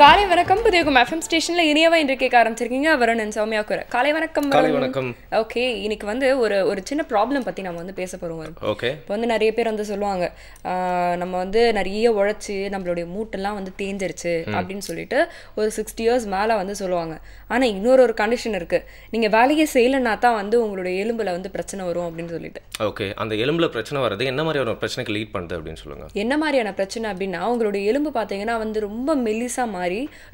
காலை வணக்கம். புதியகம் எஃப்எம் ஸ்டேஷன்ல இனியவா இன்று கேட்க ஆரம்பிச்சிருக்கீங்க. வருணன் சௌமியா குர காலை வணக்கம் காலை வணக்கம். ஓகே இன்னைக்கு வந்து ஒரு ஒரு சின்ன ப்ராப்ளம் பத்தி நம்ம வந்து பேச போறோம் வருண். ஓகே. இப்போ வந்து நிறைய பேர் வந்து சொல்லுவாங்க நம்ம வந்து நிறைய உழைச்சி நம்மளுடைய மூட்டெல்லாம் வந்து தேஞ்சிருச்சு அப்படின்னு சொல்லிட்டு ஒரு சிக்ஸ்டி இயர்ஸ் மேல வந்து சொல்லுவாங்க. ஆனா இன்னொரு ஒரு கண்டிஷன் இருக்கு. நீங்க வேலையை செய்யலைன்னா தான் வந்து உங்களுடைய எலும்புல வந்து பிரச்சனை வரும் அப்படின்னு சொல்லிட்டு. ஓகே அந்த எலும்புல பிரச்சனை வர்றது என்ன மாதிரியான பிரச்சனைக்கு லீட் பண்ணுது அப்படின்னு சொல்லுங்க. என்ன மாதிரியான பிரச்சனை அப்படின்னா உங்களுடைய எலும்பு பார்த்தீங்கன்னா வந்து ரொம்ப மெல்லிசா மாறி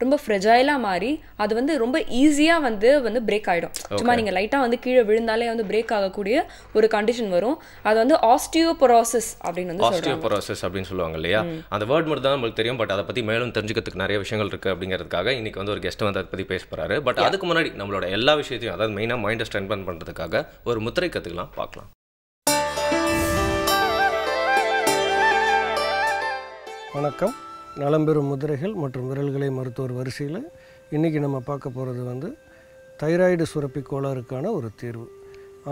ரொம்ப ஃப்ரெஜைலாக மாறி அது வந்து ரொம்ப ஈஸியாக வந்து வந்து பிரேக் ஆகிடும் சும்மா நீங்கள் லைட்டாக வந்து கீழே விழுந்தாலே வந்து பிரேக் ஆகக்கூடிய ஒரு கண்டிஷன் வரும். அது வந்து ஆஸ்டியோபொரோசிஸ் அப்படின்னு வந்து ஆஸ்டியோபொரோசிஸ் அப்படின்னு சொல்லுவாங்க இல்லையா? அந்த வேர்ட் மட்டும் தான் நம்மளுக்கு தெரியும் பட் அதை பத்தி மேலும் தெரிஞ்சுக்கிறதுக்கு நிறைய விஷயங்கள் இருக்கு அப்படிங்கிறதுக்காக இன்னைக்கு வந்து ஒரு கெஸ்ட் வந்து அதை பத்தி பேச போறாரு. பட் அதுக்கு முன்னாடி நம்மளோட எல்லா விஷயத்தையும் அதாவது மெயினா மைண்டை ஸ்ட்ரென்தன் பண்றதுக்காக ஒரு முத்திரை கத்துக்கலாம். பார்க்கலாம். வணக்கம். நலம்பெறும் முதிரைகள் மற்றும் விரல்களை மருத்துவர் வரிசையில் இன்றைக்கி நம்ம பார்க்க போகிறது வந்து தைராய்டு சுரப்பி கோளாறுக்கான ஒரு தீர்வு.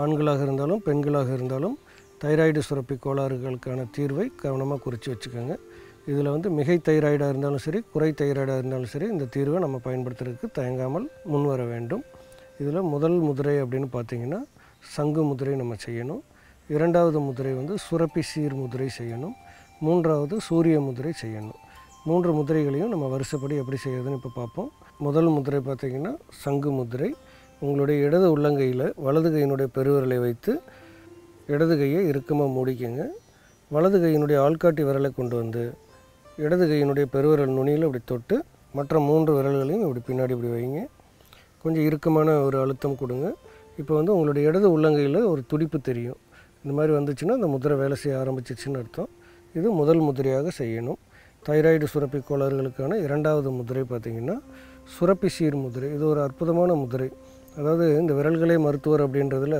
ஆண்களாக இருந்தாலும் பெண்களாக இருந்தாலும் தைராய்டு சுரப்பி கோளாறுகளுக்கான தீர்வை கவனமாக குறித்து வச்சுக்கோங்க. இதில் வந்து மிகை தைராய்டாக இருந்தாலும் சரி குறை தைராய்டாக இருந்தாலும் சரி இந்த தீர்வை நம்ம பயன்படுத்துறதுக்கு தயங்காமல் முன்வர வேண்டும். இதில் முதல் முதிரை அப்படின்னு பார்த்தீங்கன்னா சங்கு முதிரை நம்ம செய்யணும். இரண்டாவது முதிரை வந்து சுரப்பி சீர் முதிரை செய்யணும். மூன்றாவது சூரிய முதிரை செய்யணும். மூன்று முதிரைகளையும் நம்ம வருஷப்படி எப்படி செய்யறதுன்னு இப்போ பார்ப்போம். முதல் முதிரை பார்த்திங்கன்னா சங்கு முதிரை. உங்களுடைய இடது உள்ளங்கையில் வலது கையினுடைய பெருவிரலை வைத்து இடது கையை இறுக்கமாக மூடிக்கங்க. வலது கையினுடைய ஆள்காட்டி விரலை கொண்டு வந்து இடது கையினுடைய பெருவிரல் நுனியில் இப்படி தொட்டு மற்ற மூன்று விரல்களையும் இப்படி பின்னாடி இப்படி வைங்க. கொஞ்சம் இறுக்கமான ஒரு அழுத்தம் கொடுங்க. இப்போ வந்து உங்களுடைய இடது உள்ளங்கையில் ஒரு துடிப்பு தெரியும். இந்த மாதிரி வந்துச்சுன்னா அந்த முதிரை வேலை செய்ய ஆரம்பிச்சிச்சின்னு அர்த்தம். இது முதல் முதிரையாக செய்யணும். தைராய்டு சுரப்பி கோளாறுகளுக்கான இரண்டாவது முதிரை பார்த்திங்கன்னா சுரப்பி சீர் முதிரை. இது ஒரு அற்புதமான முதிரை. அதாவது இந்த விரல்களே மருத்துவர் அப்படின்றதுல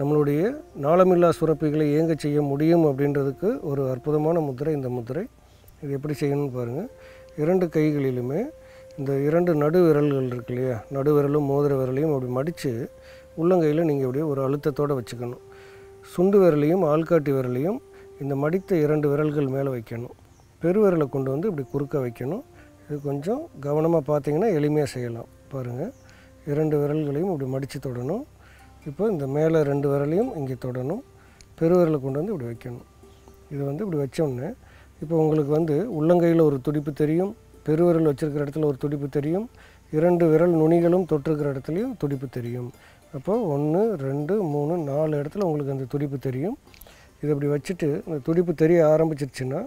நம்மளுடைய நாளமில்லா சுரப்பிகளை இயங்க செய்ய முடியும் அப்படின்றதுக்கு ஒரு அற்புதமான முதிரை இந்த முதிரை. இது எப்படி செய்யணும்னு பாருங்கள் இரண்டு கைகளிலுமே இந்த இரண்டு நடு விரல்கள் இருக்கு இல்லையா? நடு விரலும் மோதிர விரலையும் அப்படி மடித்து உள்ளங்கையில் நீங்கள் அப்படியே ஒரு அழுத்தத்தோடு வச்சுக்கணும். சுண்டு விரலையும் ஆள்காட்டி விரலையும் இந்த மடித்த இரண்டு விரல்கள் மேலே வைக்கணும். பெருவிரலை கொண்டு வந்து இப்படி குறுக்க வைக்கணும். இது கொஞ்சம் கவனமாக பார்த்தீங்கன்னா எளிமையாக செய்யலாம். பாருங்கள் இரண்டு விரல்களையும் இப்படி மடித்து தொடணும். இப்போ இந்த மேலே ரெண்டு விரலையும் இங்கே தொடணும். பெருவிரலை கொண்டு வந்து இப்படி வைக்கணும். இது வந்து இப்படி வச்சோன்னே இப்போ உங்களுக்கு வந்து உள்ளங்கையில் ஒரு துடிப்பு தெரியும். பெருவிரல் வச்சுருக்கிற இடத்துல ஒரு துடிப்பு தெரியும். இரண்டு விரல் நுனிகளும் தொட்டிருக்கிற இடத்துலையும் துடிப்பு தெரியும். அப்போ ஒன்று ரெண்டு மூணு நாலு இடத்துல உங்களுக்கு அந்த துடிப்பு தெரியும். இதை இப்படி வச்சுட்டு இந்த துடிப்பு தெரிய ஆரம்பிச்சிருச்சுன்னா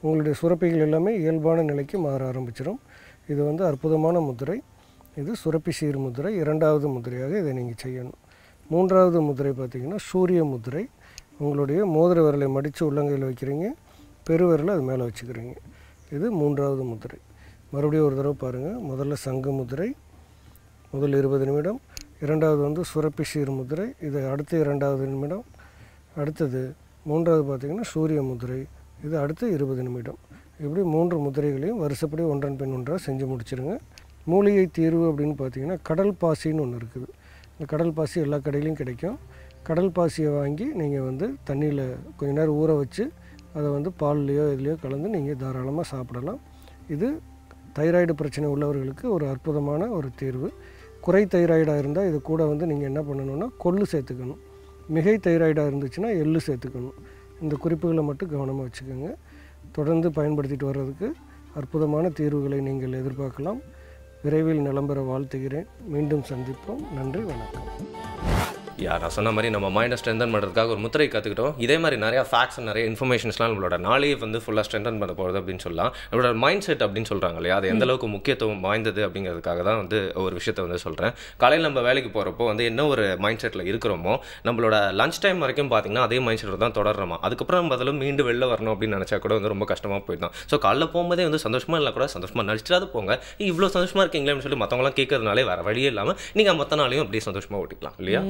உங்களுடைய சுரப்பிகள் எல்லாமே இயல்பான நிலைக்கு மாற ஆரம்பிச்சிடும் இது வந்து அற்புதமான முதிரை. இது சுரப்பி சீர் முதிரை. இரண்டாவது முதிரையாக இதை நீங்கள் செய்யணும். மூன்றாவது முதிரை பார்த்திங்கன்னா சூரிய முதிரை. உங்களுடைய மோதிர விரலை மடித்து உள்ளங்கையில் வைக்கிறீங்க. பெருவிரலை அது மேலே வச்சுக்கிறீங்க. இது மூன்றாவது முதிரை. மறுபடியும் ஒரு தடவை பாருங்கள் முதல்ல சங்கு முதிரை. முதல் இருபது நிமிடம். இரண்டாவது வந்து சுரப்பி சீர் முதிரை. இது அடுத்த இரண்டாவது நிமிடம். அடுத்தது மூன்றாவது பார்த்திங்கன்னா சூரிய முதிரை. இது அடுத்து இருபது நிமிடம். இப்படி மூன்று முதிரைகளையும் வருஷப்படி ஒன்றன் பின் ஒன்றாக செஞ்சு முடிச்சிருங்க. மூலிகை தீர்வு அப்படின்னு பார்த்தீங்கன்னா கடல் பாசின்னு ஒன்று இருக்குது. இந்த கடல் பாசி எல்லா கடையிலையும் கிடைக்கும். கடல் பாசியை வாங்கி நீங்கள் வந்து தண்ணியில் கொஞ்ச நேரம் ஊற வச்சு அதை வந்து பால்லையோ இதுலேயோ கலந்து நீங்கள் தாராளமாக சாப்பிடலாம். இது தைராய்டு பிரச்சனை உள்ளவர்களுக்கு ஒரு அற்புதமான ஒரு தீர்வு. குறை தைராய்டாக இருந்தால் இது கூட வந்து நீங்கள் என்ன பண்ணணும்னா கொள்ளு சேர்த்துக்கணும். மிகை தைராய்டாக இருந்துச்சுன்னா எள்ளு சேர்த்துக்கணும். இந்த குறிப்புகளை மட்டும் கவனமாக வச்சுக்கோங்க. தொடர்ந்து பயன்படுத்திட்டு வர்றதுக்கு அற்புதமான தீர்வுகளை நீங்கள் எதிர்பார்க்கலாம். விரைவில் நலம் பெற வாழ்த்துகிறேன். மீண்டும் சந்திப்போம். நன்றி வணக்கம். யா நான் சொன்ன மாதிரி நம்ம மைண்டை ஸ்ட்ரென்தன் பண்ணுறதுக்காக ஒரு முத்திரை கற்றுக்கிட்டோம் இதே மாதிரி நிறைய ஃபேக்ட்ஸ் நிறைய இன்ஃபர்மேஷன்ஸ்லாம் நம்மளோட நாளையே வந்து ஃபுல்லாக ஸ்ட்ரென்தன் பண்ண போகிறது அப்படின்னு சொல்லலாம். நம்மளோட மைண்ட் செட் அப்படின்னு சொல்கிறாங்க இல்லையா? அது எந்த அளவுக்கு முக்கியத்துவம் வாய்ந்தது அப்படிங்கிறதுக்காக தான் வந்து ஒரு விஷயத்தை வந்து சொல்கிறேன் காலையில் நம்ம வேலைக்கு போகிறப்போ வந்து என்ன ஒரு மைண்ட் செட்டில் இருக்கிறோமோ நம்மளோட லஞ்ச் டைம் வரைக்கும் பார்த்தீங்கன்னா அதே மைண்ட் செட்டில் தான் தொடர்றோமா? அதுக்கப்புறம் நம்ம அதில் மீண்டும் வெளில வரணும் அப்படின்னு நினச்சா கூட வந்து ரொம்ப கஷ்டமாக போயிடும் ஸோ காலைல போகும்போதே வந்து சந்தோஷமாக இல்லை கூட சந்தோஷமாக நடிச்சிடாது போங்க. இவ்வளோ சந்தோஷமாக இருக்கீங்களேன்னு சொல்லி மற்றவங்களாம் கேட்கறதுனாலே வேறு வழியே இல்லாமல் நீங்கள் மற்ற நாளையும் அப்படியே சந்தோஷமாக ஓட்டிக்கலாம் இல்லையா.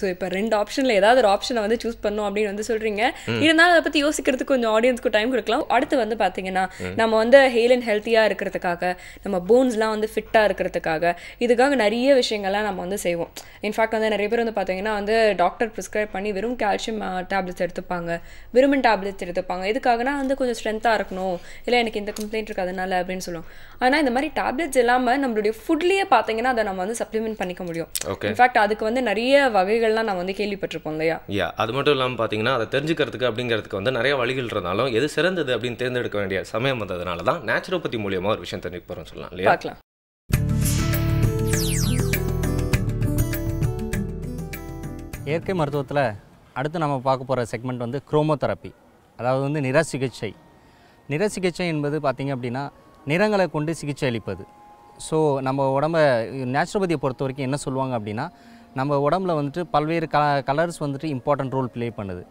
ஸோ இப்போ ரெண்டு ஆப்ஷனில் ஏதாவது ஒரு ஆப்ஷனை வந்து சூஸ் பண்ணோம் அப்படின்னு வந்து சொல்றீங்க. இருந்தாலும் அதை பற்றி யோசிக்கிறதுக்கு கொஞ்சம் ஆடியன்ஸ்க்கு டைம் கொடுக்கலாம். அடுத்து வந்து பார்த்தீங்கன்னா நம்ம வந்து ஹேல் அண்ட் ஹெல்த்தியாக இருக்கிறதுக்காக நம்ம போன்ஸ்லாம் வந்து ஃபிட்டாக இருக்கிறதுக்காக இதுக்காக நிறைய விஷயங்கள்லாம் நம்ம வந்து செய்வோம். இன்ஃபேக்ட் வந்து நிறைய பேர் வந்து பார்த்தீங்கன்னா வந்து டாக்டர் ப்ரிஸ்கிரைப் பண்ணி வெறும் கால்சியம் டேப்லெட்ஸ் எடுத்துப்பாங்க. விரும்பின் டேப்லெட்ஸ் எடுத்துப்பாங்க. எதுக்காகனா வந்து கொஞ்சம் ஸ்ட்ரென்த்தாக இருக்கணும். இல்லை எனக்கு இந்த கம்ப்ளைண்ட் இருக்கு அதனால அப்படின்னு சொல்லுவோம் ஆனால் இந்த மாதிரி டேப்லெட்ஸ் இல்லாமல் நம்மளுடைய ஃபுட்லேயே பார்த்தீங்கன்னா அதை நம்ம வந்து சப்ளிமெண்ட் பண்ணிக்க முடியும். இன்ஃபேக்ட் அதுக்கு வந்து நிறைய வகைகள்லாம் நம்ம வந்து கேள்விப்பட்டிருப்போம் இல்லையா? யா அது மட்டும் இல்லாமல் பார்த்தீங்கன்னா அதை தெரிஞ்சுக்கிறதுக்கு அப்படிங்கிறதுக்கு வந்து நிறைய வழிகள் இருந்தாலும் எது சிறந்தது அப்படின்னு தேர்ந்தெடுக்க வேண்டிய சமயம் வந்ததுனால தான் நேச்சுரோபதி மூலியமாக ஒரு விஷயம் தெரிஞ்சுக்க போகிறோம் சொல்லலாம் இல்லையா? பார்க்கலாம். இயற்கை மருத்துவத்தில் அடுத்து நம்ம பார்க்க போகிற செக்மெண்ட் வந்து குரோமோதெரப்பி அதாவது வந்து நிற சிகிச்சை நிற சிகிச்சை என்பது பார்த்திங்க அப்படின்னா நிறங்களை கொண்டு சிகிச்சை அளிப்பது. ஸோ நம்ம உடம்ப நேச்சுரோபதியை பொறுத்த வரைக்கும் என்ன சொல்லுவாங்க அப்படின்னா நம்ம உடம்புல வந்துட்டு பல்வேறு க கலர்ஸ் வந்துட்டு இம்பார்ட்டன்ட் ரோல் ப்ளே பண்ணுது.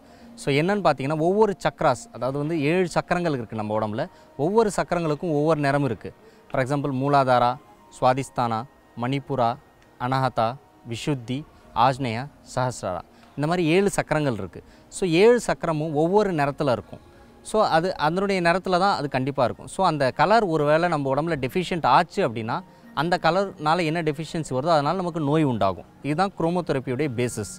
ஸோ என்னென்னு பார்த்தீங்கன்னா ஒவ்வொரு சக்கராஸ் அதாவது வந்து ஏழு சக்கரங்கள் இருக்குது நம்ம உடம்புல. ஒவ்வொரு சக்கரங்களுக்கும் ஒவ்வொரு நிறம் இருக்குது ஃபார் எக்ஸாம்பிள் மூலாதாரா சுவாதிஸ்தானா மணிப்புரா அனஹதா விஷுத்தி ஆஜ்னேயா சஹஸ்ரரா. இந்த மாதிரி ஏழு சக்கரங்கள் இருக்குது ஸோ ஏழு சக்கரமும் ஒவ்வொரு நிறத்தில் இருக்கும். ஸோ அது அதனுடைய நிறத்தில் தான் அது கண்டிப்பாக இருக்கும். ஸோ அந்த கலர் ஒரு வேளை நம்ம உடம்புல டெஃபிஷியன்ட் ஆச்சு அப்படின்னா அந்த கலர்னால என்ன டெஃபிஷியன்சி வருதோ அதனால் நமக்கு நோய் உண்டாகும். இதுதான் குரோமோதெரப்பியுடைய பேசிஸ்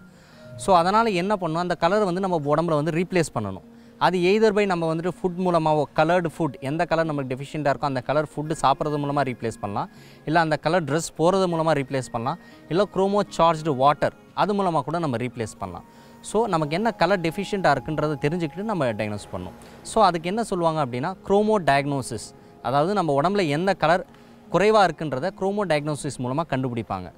ஸோ அதனால் என்ன பண்ணணும்? அந்த கலரை வந்து நம்ம உடம்புல வந்து ரீப்ளேஸ் பண்ணணும். அது எய்தர் பை நம்ம வந்துட்டு ஃபுட் மூலமாகவோ கலர்டு ஃபுட் எந்த கலர் நமக்கு டெஃபிஷியண்ட்டாக இருக்கோ அந்த கலர் ஃபுட்டு சாப்பிட்றது மூலமாக ரீப்ளேஸ் பண்ணலாம். இல்லை அந்த கலர் ட்ரெஸ் போகிறது மூலமாக ரீப்ளேஸ் பண்ணலாம். இல்லை குரோமோ சார்ஜ்டு வாட்டர் அது மூலமாக கூட நம்ம ரீப்ளேஸ் பண்ணலாம். ஸோ நமக்கு என்ன கலர் டெஃபிஷியண்ட்டாக இருக்குன்றதை தெரிஞ்சுக்கிட்டு நம்ம டயக்னோஸ் பண்ணணும். ஸோ அதுக்கு என்ன சொல்லுவாங்க அப்படின்னா குரோமோ டயக்னோசிஸ் அதாவது நம்ம உடம்புல எந்த கலர் குறைவாக இருக்குன்றத குரோமோ டயக்னோசிஸ் மூலமாக கண்டுபிடிப்பாங்க.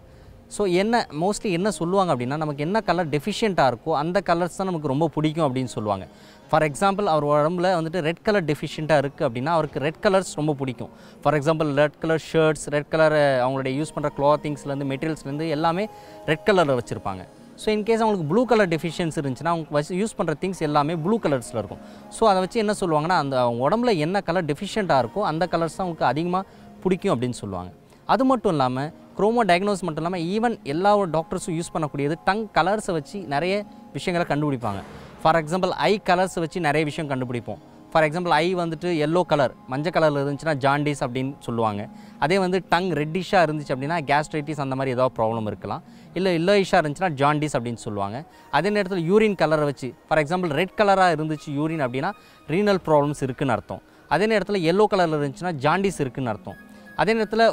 ஸோ என்ன மோஸ்ட்லி என்ன சொல்லுவாங்க அப்படின்னா நமக்கு என்ன கலர் டெஃபிஷியண்ட்டாக இருக்கோ அந்த கலர்ஸ் தான் நமக்கு ரொம்ப பிடிக்கும் அப்படின்னு சொல்லுவாங்க. ஃபார் எக்ஸாம்பிள் அவர் உடம்புல வந்துட்டு ரெட் கலர் டெஃபிஷியண்ட்டாக இருக்குது அப்படின்னா அவருக்கு ரெட் கலர்ஸ் ரொம்ப பிடிக்கும். For example red colour shirts red colour அவங்களுடைய யூஸ் பண்ணுற க்ளாத்திங்ஸ்லேருந்து மெட்டீரியல்ஸ்லேருந்து எல்லாமே ரெட் கலரில் வச்சுருப்பாங்க. ஸோ இன்கேஸ் அவங்களுக்கு ப்ளூ கலர் டெஃபிஷியன்ஸ் இருந்துச்சுன்னா அவங்க வச்சு யூஸ் பண்ணுற திங்ஸ் எல்லாமே ப்ளூ கலர்ஸில் இருக்கும். ஸோ அதை வச்சு என்ன சொல்லுவாங்கன்னா அந்த அவங்க உடம்புல என்ன கலர் டெஃபிஷியண்ட்டாக இருக்கோ அந்த கலர்ஸ் தான் அவங்களுக்கு அதிகமாக பிடிக்கும் அப்படின்னு சொல்லுவாங்க. அது மட்டும் இல்லாமல் குரோமோ டயக்னோஸ் மட்டும் இல்லாமல் ஈவன் எல்லா டாக்டர்ஸும் யூஸ் பண்ணக்கூடியது டங் கலர்ஸை வச்சு நிறைய விஷயங்களை கண்டுபிடிப்பாங்க. ஃபார் எக்ஸாம்பிள் ஐ கலர்ஸை வச்சு நிறைய விஷயம் கண்டுபிடிப்போம். ஃபார் எக்ஸாம்பிள் ஐ வந்துட்டு எல்லோ கலர் மஞ்சள் கலரில் இருந்துச்சுன்னா ஜாண்டிஸ் அப்படின்னு சொல்லுவாங்க. அதே வந்து டங் ரெட்டிஷாக இருந்துச்சு அப்படின்னா கேஸ்ட்ரைட்டிஸ் அந்த மாதிரி ஏதாவது ப்ராப்ளம் இருக்கலாம். இல்லை இல்லோயிஷாக இருந்துச்சுன்னா ஜாண்டிஸ் அப்படின்னு சொல்லுவாங்க. அதே நேரத்தில் யூரின் கலரை வச்சு ஃபார் எக்ஸாம்பிள் ரெட் கலராக இருந்துச்சு யூரின் அப்படின்னா ரீனல் ப்ராப்ளம்ஸ் இருக்குன்னு அர்த்தம். அதே நேரத்தில் எல்லோ கலரில் இருந்துச்சுன்னா ஜாண்டிஸ் இருக்குதுன்னு அர்த்தம். அதே நேரத்தில்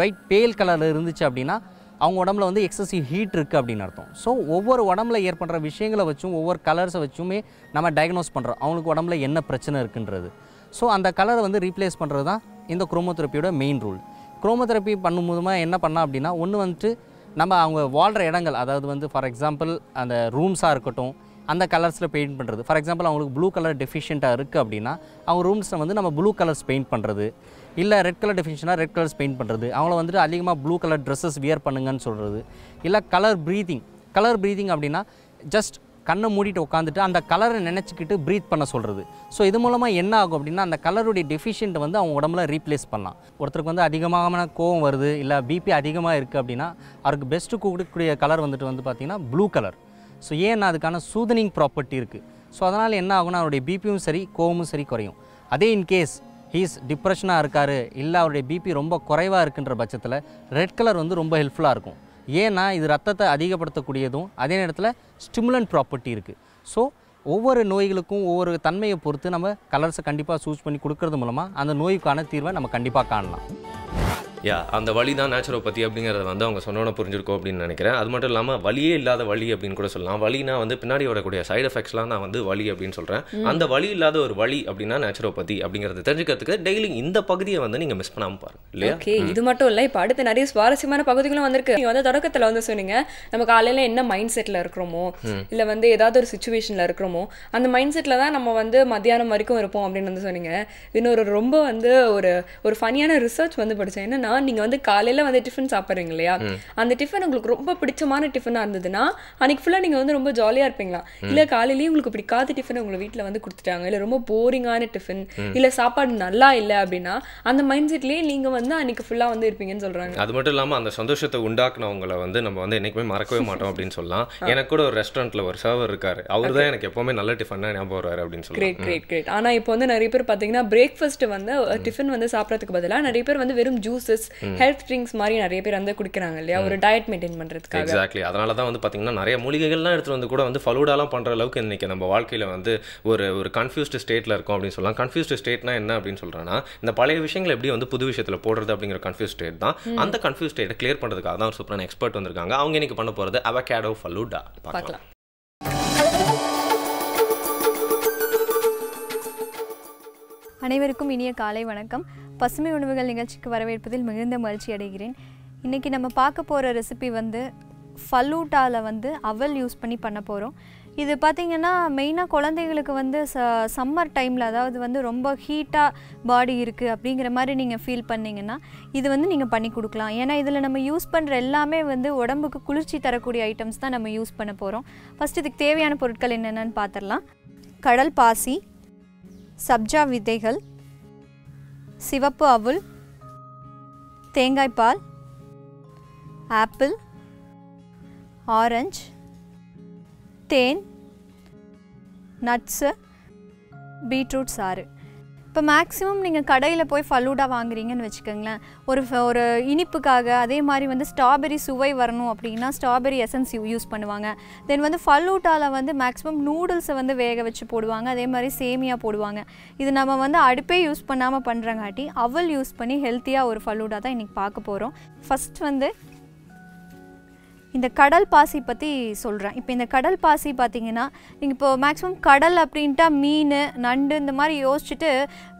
ஒயிட் பேல் கலரில் இருந்துச்சு அப்படின்னா அவங்க உடம்புல வந்து எக்ஸசிவ் ஹீட் இருக்குது அப்படின்னு அர்த்தம். ஸோ ஒவ்வொரு உடம்புல ஏற்படுற விஷயங்களை வச்சும் ஒவ்வொரு கலர்ஸை வச்சுமே நம்ம டயக்னோஸ் பண்ணுறோம் அவங்களுக்கு உடம்புல என்ன பிரச்சனை இருக்குன்றது. ஸோ அந்த கலரை வந்து ரீப்ளேஸ் பண்ணுறது தான் இந்த குரோமோதெரப்பியோட மெயின் ரூல் குரோமோதெரப்பி பண்ணும்போதுமா என்ன பண்ணால் அப்படின்னா ஒன்று வந்துட்டு நம்ம அவங்க வாழ்கிற இடங்கள் அதாவது வந்து ஃபார் எக்ஸாம்பிள் அந்த ரூம்ஸாக இருக்கட்டும் அந்த கலர்ஸில் பெயிண்ட் பண்ணுறது ஃபார் எக்ஸாம்பிள் அவங்களுக்கு ப்ளூ கலர் டெஃபிஷியண்ட்டாக இருக்குது அப்படின்னா அவங்க ரூம்ஸில் வந்து நம்ம ப்ளூ கலர்ஸ் பெயிண்ட் பண்ணுறது இல்லை ரெட் கலர் டெஃபினிஷனாக ரெட் கலர்ஸ் பெயிண்ட் பண்ணுறது அவங்கள வந்துட்டு அதிகமாக ப்ளூ கலர் ட்ரெஸ்ஸஸ் வியர் பண்ணுங்கன்னு சொல்கிறது இல்லை கலர் ப்ரீதிங் கலர் ப்ரீதிங் அப்படின்னா ஜஸ்ட் கண்ணை மூடிட்டு உட்காந்துட்டு அந்த கலரை நினச்சிக்கிட்டு ப்ரீத் பண்ண சொல்கிறது ஸோ இது மூலமாக என்ன ஆகும் அப்படின்னா அந்த கலருடைய டெஃபிஷியன்ட் வந்து அவங்க உடம்புல ரீப்ளேஸ் பண்ணலாம். ஒருத்தருக்கு வந்து அதிகமான கோவம் வருது இல்லை பிபி அதிகமாக இருக்குது அப்படின்னா அவருக்கு பெஸ்ட்டு கொடுக்கக்கூடிய கலர் வந்துட்டு வந்து பார்த்திங்கன்னா ப்ளூ கலர் ஸோ ஏன்னா அதுக்கான சூதனிங் ப்ராப்பர்ட்டி இருக்குது ஸோ அதனால் என்ன ஆகும்னா அவருடைய பிபியும் சரி கோவமும் சரி குறையும். அதே இன்கேஸ் ஹீஸ் டிப்ரெஷனாக இருக்கார். இல்லை அவருடைய பிபி ரொம்ப குறைவாக இருக்குன்ற பட்சத்தில் ரெட் கலர் வந்து ரொம்ப ஹெல்ப்ஃபுல்லாக இருக்கும். ஏன்னா இது ரத்தத்தை அதிகப்படுத்தக்கூடியதும் அதே நேரத்தில் ஸ்டிமுலன்ட் ப்ராப்பர்ட்டி இருக்குது ஸோ ஒவ்வொரு நோய்களுக்கும் ஒவ்வொரு தன்மையை பொறுத்து நம்ம கலர்ஸை கண்டிப்பாக சூஸ் பண்ணி கொடுக்கறது மூலமாக அந்த நோய்க்கான தீர்வை நம்ம கண்டிப்பாக காணலாம். யா அந்த வழி தான் நேச்சுரோபதி அப்படிங்கிறத வந்து அவங்க சொன்னோன்னு புரிஞ்சிருக்கோம் அப்படின்னு நினைக்கிறேன். அது மட்டும் இல்லாமல் வலியே இல்லாத வழி அப்படின்னு கூட சொல்லலாம். வலினா வந்து பின்னாடி வரக்கூடிய சைடு எஃபெக்ட்ஸ்லாம் நான் வந்து வலி அப்படின்னு சொல்கிறேன் அந்த வலி இல்லாத ஒரு வழி அப்படின்னா நேச்சுரோபதி அப்படிங்கிறத தெரிஞ்சுக்கிறதுக்கு டெய்லி இந்த பகுதியை வந்து நீங்கள் மிஸ் பண்ணாமல் பாருங்க இல்லையா? ஓகே இது மட்டும் இல்லை. இப்போ அடுத்து நிறைய சுவாரஸ்யமான பகுதிகளும் வந்திருக்கு. நீங்க வந்து தொடக்கத்துல வந்து சொன்னீங்க நம்ம காலையில என்ன மைண்ட் செட்ல இருக்கிறோமோ இல்ல வந்து ஏதாவது ஒரு சுச்சுவேஷன்ல இருக்கிறோமோ அந்த மைண்ட் செட்ல தான் நம்ம வந்து மத்தியானம் வரைக்கும் இருப்போம் அப்படின்னு வந்து சொன்னீங்க. இன்னொரு ரொம்ப வந்து ஒரு ஒரு ஃபனியான ரிசர்ச் வந்து படிச்சேன். என்னன்னா எப்படின்னா நீங்க வந்து காலையில வந்து டிஃபன் சாப்பிட்றீங்க இல்லையா? அந்த டிஃபன் உங்களுக்கு ரொம்ப பிடிச்சமான டிஃபனா இருந்ததுன்னா அன்னைக்கு ஃபுல்லா நீங்க வந்து ரொம்ப ஜாலியா இருப்பீங்களா? இல்ல காலையிலயே உங்களுக்கு பிடிக்காத டிஃபன் உங்க வீட்ல வந்து கொடுத்துட்டாங்க? இல்ல ரொம்ப போரிங்கான டிஃபன் இல்ல சாப்பாடு நல்லா இல்ல அப்படின்னா அந்த மைண்ட் செட்லயே நீங்க வந்து அன்னைக்கு ஃபுல்லா வந்து இருப்பீங்கன்னு சொல்றாங்க. அது மட்டும் இல்லாமல் அந்த சந்தோஷத்தை உண்டாக்குனவங்களை வந்து நம்ம வந்து என்னைக்குமே மறக்கவே மாட்டோம் அப்படின்னு சொல்லலாம். எனக்கு கூட ஒரு ரெஸ்டாரண்ட்ல ஒரு சர்வர் இருக்காரு. அவர் தான் எனக்கு எப்பவுமே நல்ல டிஃபன் தான் ஞாபகம் வருவார் அப்படின்னு சொல்லலாம். கிரேட் கிரேட் கிரேட் ஆனா இப்போ வந்து நிறைய பேர் பாத்தீங்கன்னா பிரேக்ஃபாஸ்ட் வந்து டிஃபன் வந்து சாப்பிடறதுக்கு பதிலா நிறைய பேர் வந்து வெறும் ஜூஸஸ் ஹெல்த் ட்ரிங்க்ஸ் மாதிரி நிறைய பேர் வந்து குடிக்கிறாங்க இல்லையா? ஒரு டயட் மெயின்டைன் பண்றதுக்காக. எக்ஸாக்ட்லி அதனால தான் வந்து பார்த்தீங்கன்னா நிறைய மூலிகைகள்லாம் எடுத்துட்டு வந்து கூட வந்து ஃபலூடாலாம் பண்ணுற அளவுக்கு இன்னைக்கு நம்ம வாழ்க்கையில் வந்து ஒரு ஒரு கன்ஃபியூஸ்டு ஸ்டேட்டில் இருக்கும் அப்படின்னு சொல்லலாம். கன்ஃபியூஸ்டு ஸ்டேட்னா என்ன அப்படின்னு சொல்கிறேன்னா இந்த பழைய விஷயங்கள் எப்படி வந்து புது விஷயத்தில் போடுறது அப்படிங்கிற கன்ஃபியூஸ் ஸ்டேட் தான். அந்த கன்ஃபியூஸ் ஸ்டேட்டை கிளியர் பண்ணுறதுக்காக தான் ஒரு சூப்பரான எக்ஸ்பர்ட் வந்திருக்காங்க. அவங்க இன்னைக்கு பண்ண போகிறது அவகேடோ ஃபலூடா பார்க்கலாம். அனைவருக்கும் இனிய காலை வணக்கம். பசுமை உணவுகள் நிகழ்ச்சிக்கு வரவேற்பதில் மிகுந்த மகிழ்ச்சி அடைகிறேன். இன்றைக்கி நம்ம பார்க்க போகிற ரெசிபி வந்து ஃபல்லூட்டாவில் வந்து அவல் யூஸ் பண்ணி பண்ண போகிறோம் இது பார்த்திங்கன்னா மெயினாக குழந்தைகளுக்கு வந்து ச சம்மர் டைமில் அதாவது வந்து ரொம்ப ஹீட்டாக பாடி இருக்குது அப்படிங்கிற மாதிரி நீங்கள் ஃபீல் பண்ணிங்கன்னா இது வந்து நீங்கள் பண்ணி கொடுக்கலாம். ஏன்னா இதில் நம்ம யூஸ் பண்ணுற எல்லாமே வந்து உடம்புக்கு குளிர்ச்சி தரக்கூடிய ஐட்டம்ஸ் தான் நம்ம யூஸ் பண்ண போகிறோம் ஃபஸ்ட் இதுக்கு தேவையான பொருட்கள் என்னென்னு பார்த்துடலாம் கடல் பாசி சப்ஜா விதைகள் சிவப்பு அவுல் தேங்காய்பால் ஆப்பிள் ஆரஞ்சு தேன் நட்ஸு பீட்ரூட் சாறு. இப்போ மேக்ஸிமம் நீங்கள் கடையில் போய் ஃபலூடா வாங்குறீங்கன்னு வச்சுக்கோங்களேன். ஒரு ஒரு இனிப்புக்காக அதே மாதிரி வந்து ஸ்ட்ராபெரி சுவை வரணும் அப்படின்னா ஸ்ட்ராபெரி எசன்ஸ் யூஸ் பண்ணுவாங்க. தென் வந்து ஃபல்லூட்டாவில் வந்து மேக்ஸிமம் நூடுல்ஸை வந்து வேக வச்சு போடுவாங்க. அதே மாதிரி சேமியா போடுவாங்க. இது நம்ம வந்து அடுப்பே யூஸ் பண்ணாமல் பண்ணுறங்காட்டி அவல் யூஸ் பண்ணி ஹெல்த்தியாக ஒரு ஃபலூடா தான் இன்றைக்கி பார்க்க போகிறோம் ஃபஸ்ட் வந்து இந்த கடல் பாசி பற்றி சொல்கிறேன் இப்போ இந்த கடல் பாசி பார்த்தீங்கன்னா நீங்கள் இப்போ மேக்ஸிமம் கடல் அப்படின்ட்டா மீன் நண்டு இந்த மாதிரி யோசிச்சுட்டு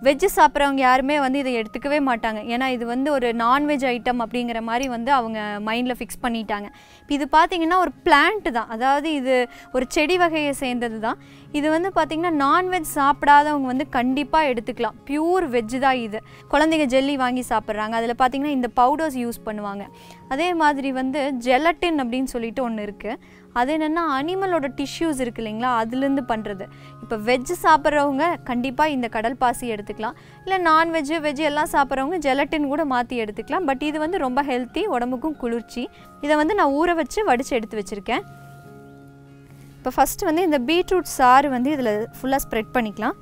வெஜ்ஜு சாப்பிட்றவங்க யாருமே வந்து இதை எடுத்துக்கவே மாட்டாங்க. ஏன்னா இது வந்து ஒரு நான்வெஜ் ஐட்டம் அப்படிங்கிற மாதிரி வந்து அவங்க மைண்டில் ஃபிக்ஸ் பண்ணிட்டாங்க. இப்போ இது பார்த்தீங்கன்னா ஒரு பிளான்ட் தான். அதாவது இது ஒரு செடி வகையை சேர்ந்தது தான். இது வந்து பார்த்திங்கன்னா நான்வெஜ் சாப்பிடாதவங்க வந்து கண்டிப்பாக எடுத்துக்கலாம். பியூர் வெஜ்ஜு தான் இது. குழந்தைங்க ஜெல்லி வாங்கி சாப்பிட்றாங்க. அதில் பார்த்திங்கன்னா இந்த பவுடர்ஸ் யூஸ் பண்ணுவாங்க. அதே மாதிரி வந்து ஜெலட்டின் அப்படின்னு சொல்லிட்டு ஒன்று இருக்குது அது என்னென்னா அனிமலோட டிஷ்யூஸ் இருக்கு இல்லைங்களா? அதுலேருந்து பண்ணுறது இப்போ வெஜ் சாப்பிட்றவங்க கண்டிப்பாக இந்த கடல் பாசி எடுத்துக்கலாம். இல்லை நான்வெஜ்ஜு வெஜ் எல்லாம் சாப்பிட்றவங்க ஜெலட்டின் கூட மாற்றி எடுத்துக்கலாம். பட் இது வந்து ரொம்ப ஹெல்த்தி உடம்புக்கும் குளிர்ச்சி. இதை வந்து நான் ஊற வச்சு வடித்து எடுத்து வச்சுருக்கேன். இப்போ ஃபஸ்ட்டு வந்து இந்த பீட்ரூட் சாறு வந்து இதில் ஃபுல்லாக ஸ்ப்ரெட் பண்ணிக்கலாம்.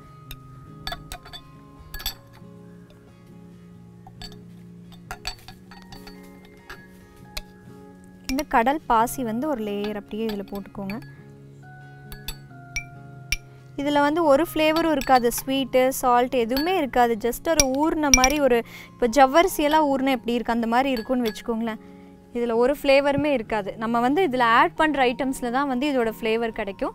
இந்த கடல் பாசி வந்து ஒரு லேயர் அப்படியே இதில் போட்டுக்கோங்க. இதில் வந்து ஒரு ஃப்ளேவரும் இருக்காது. ஸ்வீட்டு சால்ட் எதுவுமே இருக்காது. ஜஸ்ட் ஒரு ஊறின மாதிரி ஒரு இப்போ ஜவ்வரிசியெல்லாம் ஊர்னா எப்படி இருக்குது அந்த மாதிரி இருக்கும்னு வச்சுக்கோங்களேன். இதில் ஒரு ஃப்ளேவருமே இருக்காது. நம்ம வந்து இதில் ஆட் பண்ணுற ஐட்டம்ஸில் தான் வந்து இதோட ஃப்ளேவர் கிடைக்கும்.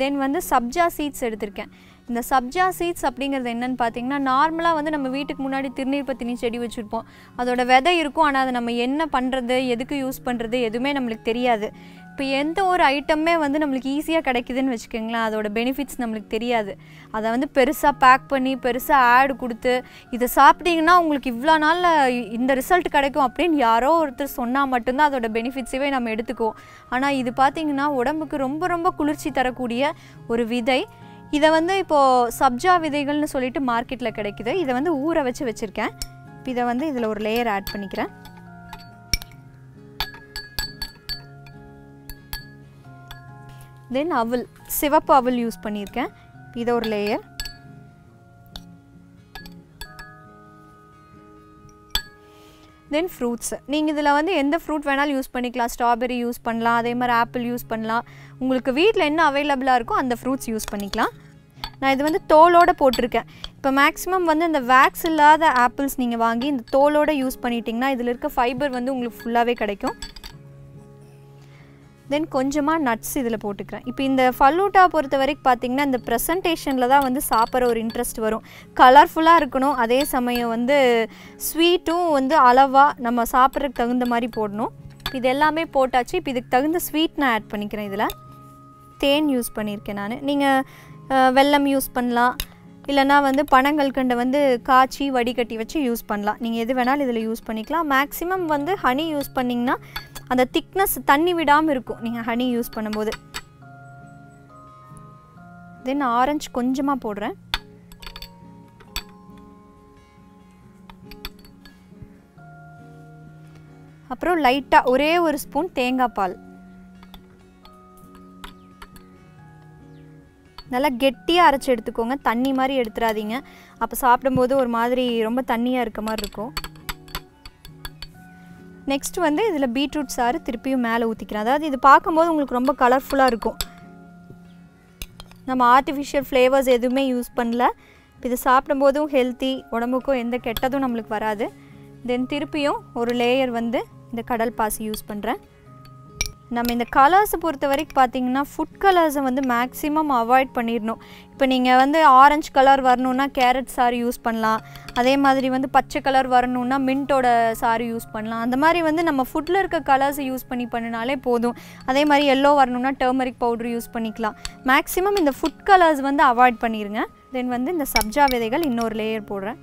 தென் வந்து சப்ஜா சீட்ஸ் எடுத்திருக்கேன். இந்த சப்ஜா சீட்ஸ் அப்படிங்கிறது என்னன்னு பார்த்தீங்கன்னா நார்மலாக வந்து நம்ம வீட்டுக்கு முன்னாடி திருநீர் பத்தினி செடி வச்சுருப்போம். அதோட விதை இருக்கும் ஆனால் அதை நம்ம என்ன பண்ணுறது எதுக்கு யூஸ் பண்ணுறது எதுவுமே நம்மளுக்கு தெரியாது. இப்போ எந்த ஒரு ஐட்டமே வந்து நம்மளுக்கு ஈஸியாக கிடைக்குதுன்னு வச்சுக்கோங்களேன் அதோட பெனிஃபிட்ஸ் நம்மளுக்கு தெரியாது. அதை வந்து பெருசாக பேக் பண்ணி பெருசாக ஆடு கொடுத்து இதை சாப்பிட்டீங்கன்னா உங்களுக்கு இவ்வளோ நாளில் இந்த ரிசல்ட் கிடைக்கும் அப்படின்னு யாரோ ஒருத்தர் சொன்னால் மட்டும்தான் அதோட பெனிஃபிட்ஸவே நம்ம எடுத்துக்குவோம். ஆனால் இது பார்த்திங்கன்னா உடம்புக்கு ரொம்ப ரொம்ப குளிர்ச்சி தரக்கூடிய ஒரு விதை. இதை வந்து இப்போது சப்ஜா விதைகள்னு சொல்லிட்டு மார்க்கெட்டில் கிடைக்குது. இதை வந்து ஊற வச்சு வச்சுருக்கேன். இப்போ இதை வந்து இதில் ஒரு லேயர் ஆட் பண்ணிக்கிறேன். தென் அவல் சிவப்பு அவல் யூஸ் பண்ணியிருக்கேன். இதை ஒரு லேயர் தென் ஃப்ரூட்ஸ் நீங்கள் இதில் வந்து எந்த ஃப்ரூட் வேணாலும் யூஸ் பண்ணிக்கலாம். ஸ்ட்ராபெரி யூஸ் பண்ணலாம். அதே மாதிரி ஆப்பிள் யூஸ் பண்ணலாம். உங்களுக்கு வீட்டில் என்ன அவைலபிளாக இருக்கோ அந்த ஃப்ரூட்ஸ் யூஸ் பண்ணிக்கலாம். நான் இது வந்து தோலோடு போட்டிருக்கேன். இப்போ மேக்ஸிமம் வந்து இந்த வேக்ஸ் இல்லாத ஆப்பிள்ஸ் நீங்கள் வாங்கி இந்த தோலோடு யூஸ் பண்ணிட்டீங்கன்னா இதில் இருக்க ஃபைபர் வந்து உங்களுக்கு ஃபுல்லாகவே கிடைக்கும். தென் கொஞ்சமாக நட்ஸ் இதில் போட்டுக்கிறேன். இப்போ இந்த ஃபல்லூட்டா பொறுத்த வரைக்கும் பார்த்தீங்கன்னா இந்த ப்ரெசன்டேஷனில் தான் வந்து சாப்பிட்ற ஒரு இன்ட்ரெஸ்ட் வரும். கலர்ஃபுல்லாக இருக்கணும் அதே சமயம் வந்து ஸ்வீட்டும் வந்து அளவாக நம்ம சாப்பிட்றதுக்கு தகுந்த மாதிரி போடணும். இது எல்லாமே போட்டாச்சு. இப்போ இதுக்கு தகுந்த ஸ்வீட் நான் ஆட் பண்ணிக்கிறேன் இதில். தேன் யூஸ் பண்ணியிருக்கேன் நான். நீங்கள் வெல்லம் யூஸ் பண்ணலாம். இல்லைன்னா வந்து பனங்கல்கண்டை வந்து காய்ச்சி வடிகட்டி வச்சு யூஸ் பண்ணலாம். நீங்கள் எது வேணாலும் இதில் யூஸ் பண்ணிக்கலாம். மேக்ஸிமம் வந்து ஹனி யூஸ் பண்ணிங்கன்னா அந்த திக்னஸ் தண்ணி விடாமல் இருக்கும். நீங்கள் ஹனி யூஸ் பண்ணும்போது. தென் ஆரஞ்சு கொஞ்சமாக போடுறேன். அப்புறம் லைட்டாக ஒரே ஒரு ஸ்பூன் தேங்காய் பால். நல்லா கெட்டியாக அரைச்சி எடுத்துக்கோங்க. தண்ணி மாதிரி எடுத்துடாதீங்க அப்போ சாப்பிடும்போது ஒரு மாதிரி ரொம்ப தண்ணியாக இருக்க மாதிரி இருக்கும். நெக்ஸ்ட் வந்து இதில் பீட்ரூட் சாறு திருப்பியும் மேலே ஊற்றிக்கிறேன் அதாவது இது பார்க்கும்போது உங்களுக்கு ரொம்ப கலர்ஃபுல்லாக இருக்கும். நம்ம ஆர்டிஃபிஷியல் ஃப்ளேவர்ஸ் எதுவுமே யூஸ் பண்ணல. இதை இது சாப்பிடும்போதும் ஹெல்த்தி உடம்புக்கும் எந்த கெட்டதும் நம்மளுக்கு வராது. தென் திருப்பியும் ஒரு லேயர் வந்து இந்த கடல் பாசி யூஸ் பண்ணுறேன் நம்ம இந்த கலர்ஸை பொறுத்த வரைக்கும் பார்த்தீங்கன்னா ஃபுட் கலர்ஸை வந்து மேக்ஸிமம் அவாய்ட் பண்ணிடணும். இப்போ நீங்கள் வந்து ஆரஞ்சு கலர் வரணுன்னா கேரட் சாரி யூஸ் பண்ணலாம். அதே மாதிரி வந்து பச்சை கலர் வரணுன்னா மின்ட்டோட சாரி யூஸ் பண்ணலாம். அந்த மாதிரி வந்து நம்ம ஃபுட்டில் இருக்க கலர்ஸை யூஸ் பண்ணி பண்ணினாலே போதும். அதே மாதிரி எல்லோ வரணுன்னா டர்மரிக் பவுடர் யூஸ் பண்ணிக்கலாம். மேக்ஸிமம் இந்த ஃபுட் கலர்ஸ் வந்து அவாய்ட் பண்ணிடுங்க தென் வந்து இந்த சப்ஜா விதைகள் இன்னொரு லேயர் போடுறேன்.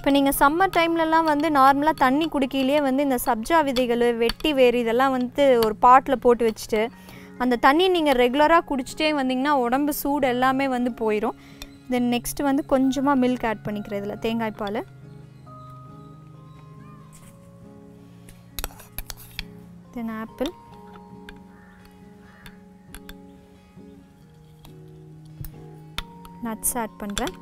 இப்போ நீங்கள் சம்மர் டைம்லலாம் வந்து நார்மலாக தண்ணி குடிக்கையிலேயே வந்து இந்த சப்ஜா விதைகள் வெட்டி வேறு இதெல்லாம் வந்து ஒரு பாட்டில் போட்டு வச்சுட்டு அந்த தண்ணி நீங்கள் ரெகுலராக குடிச்சிட்டே வந்தீங்கன்னா உடம்பு சூடு எல்லாமே வந்து போயிடும் தென் நெக்ஸ்ட் வந்து கொஞ்சமாக மில்க் ஆட் பண்ணிக்கிறேன் இதில் தேங்காய் பால். தென் ஆப்பிள் நட்ஸ் ஆட் பண்ணுறேன்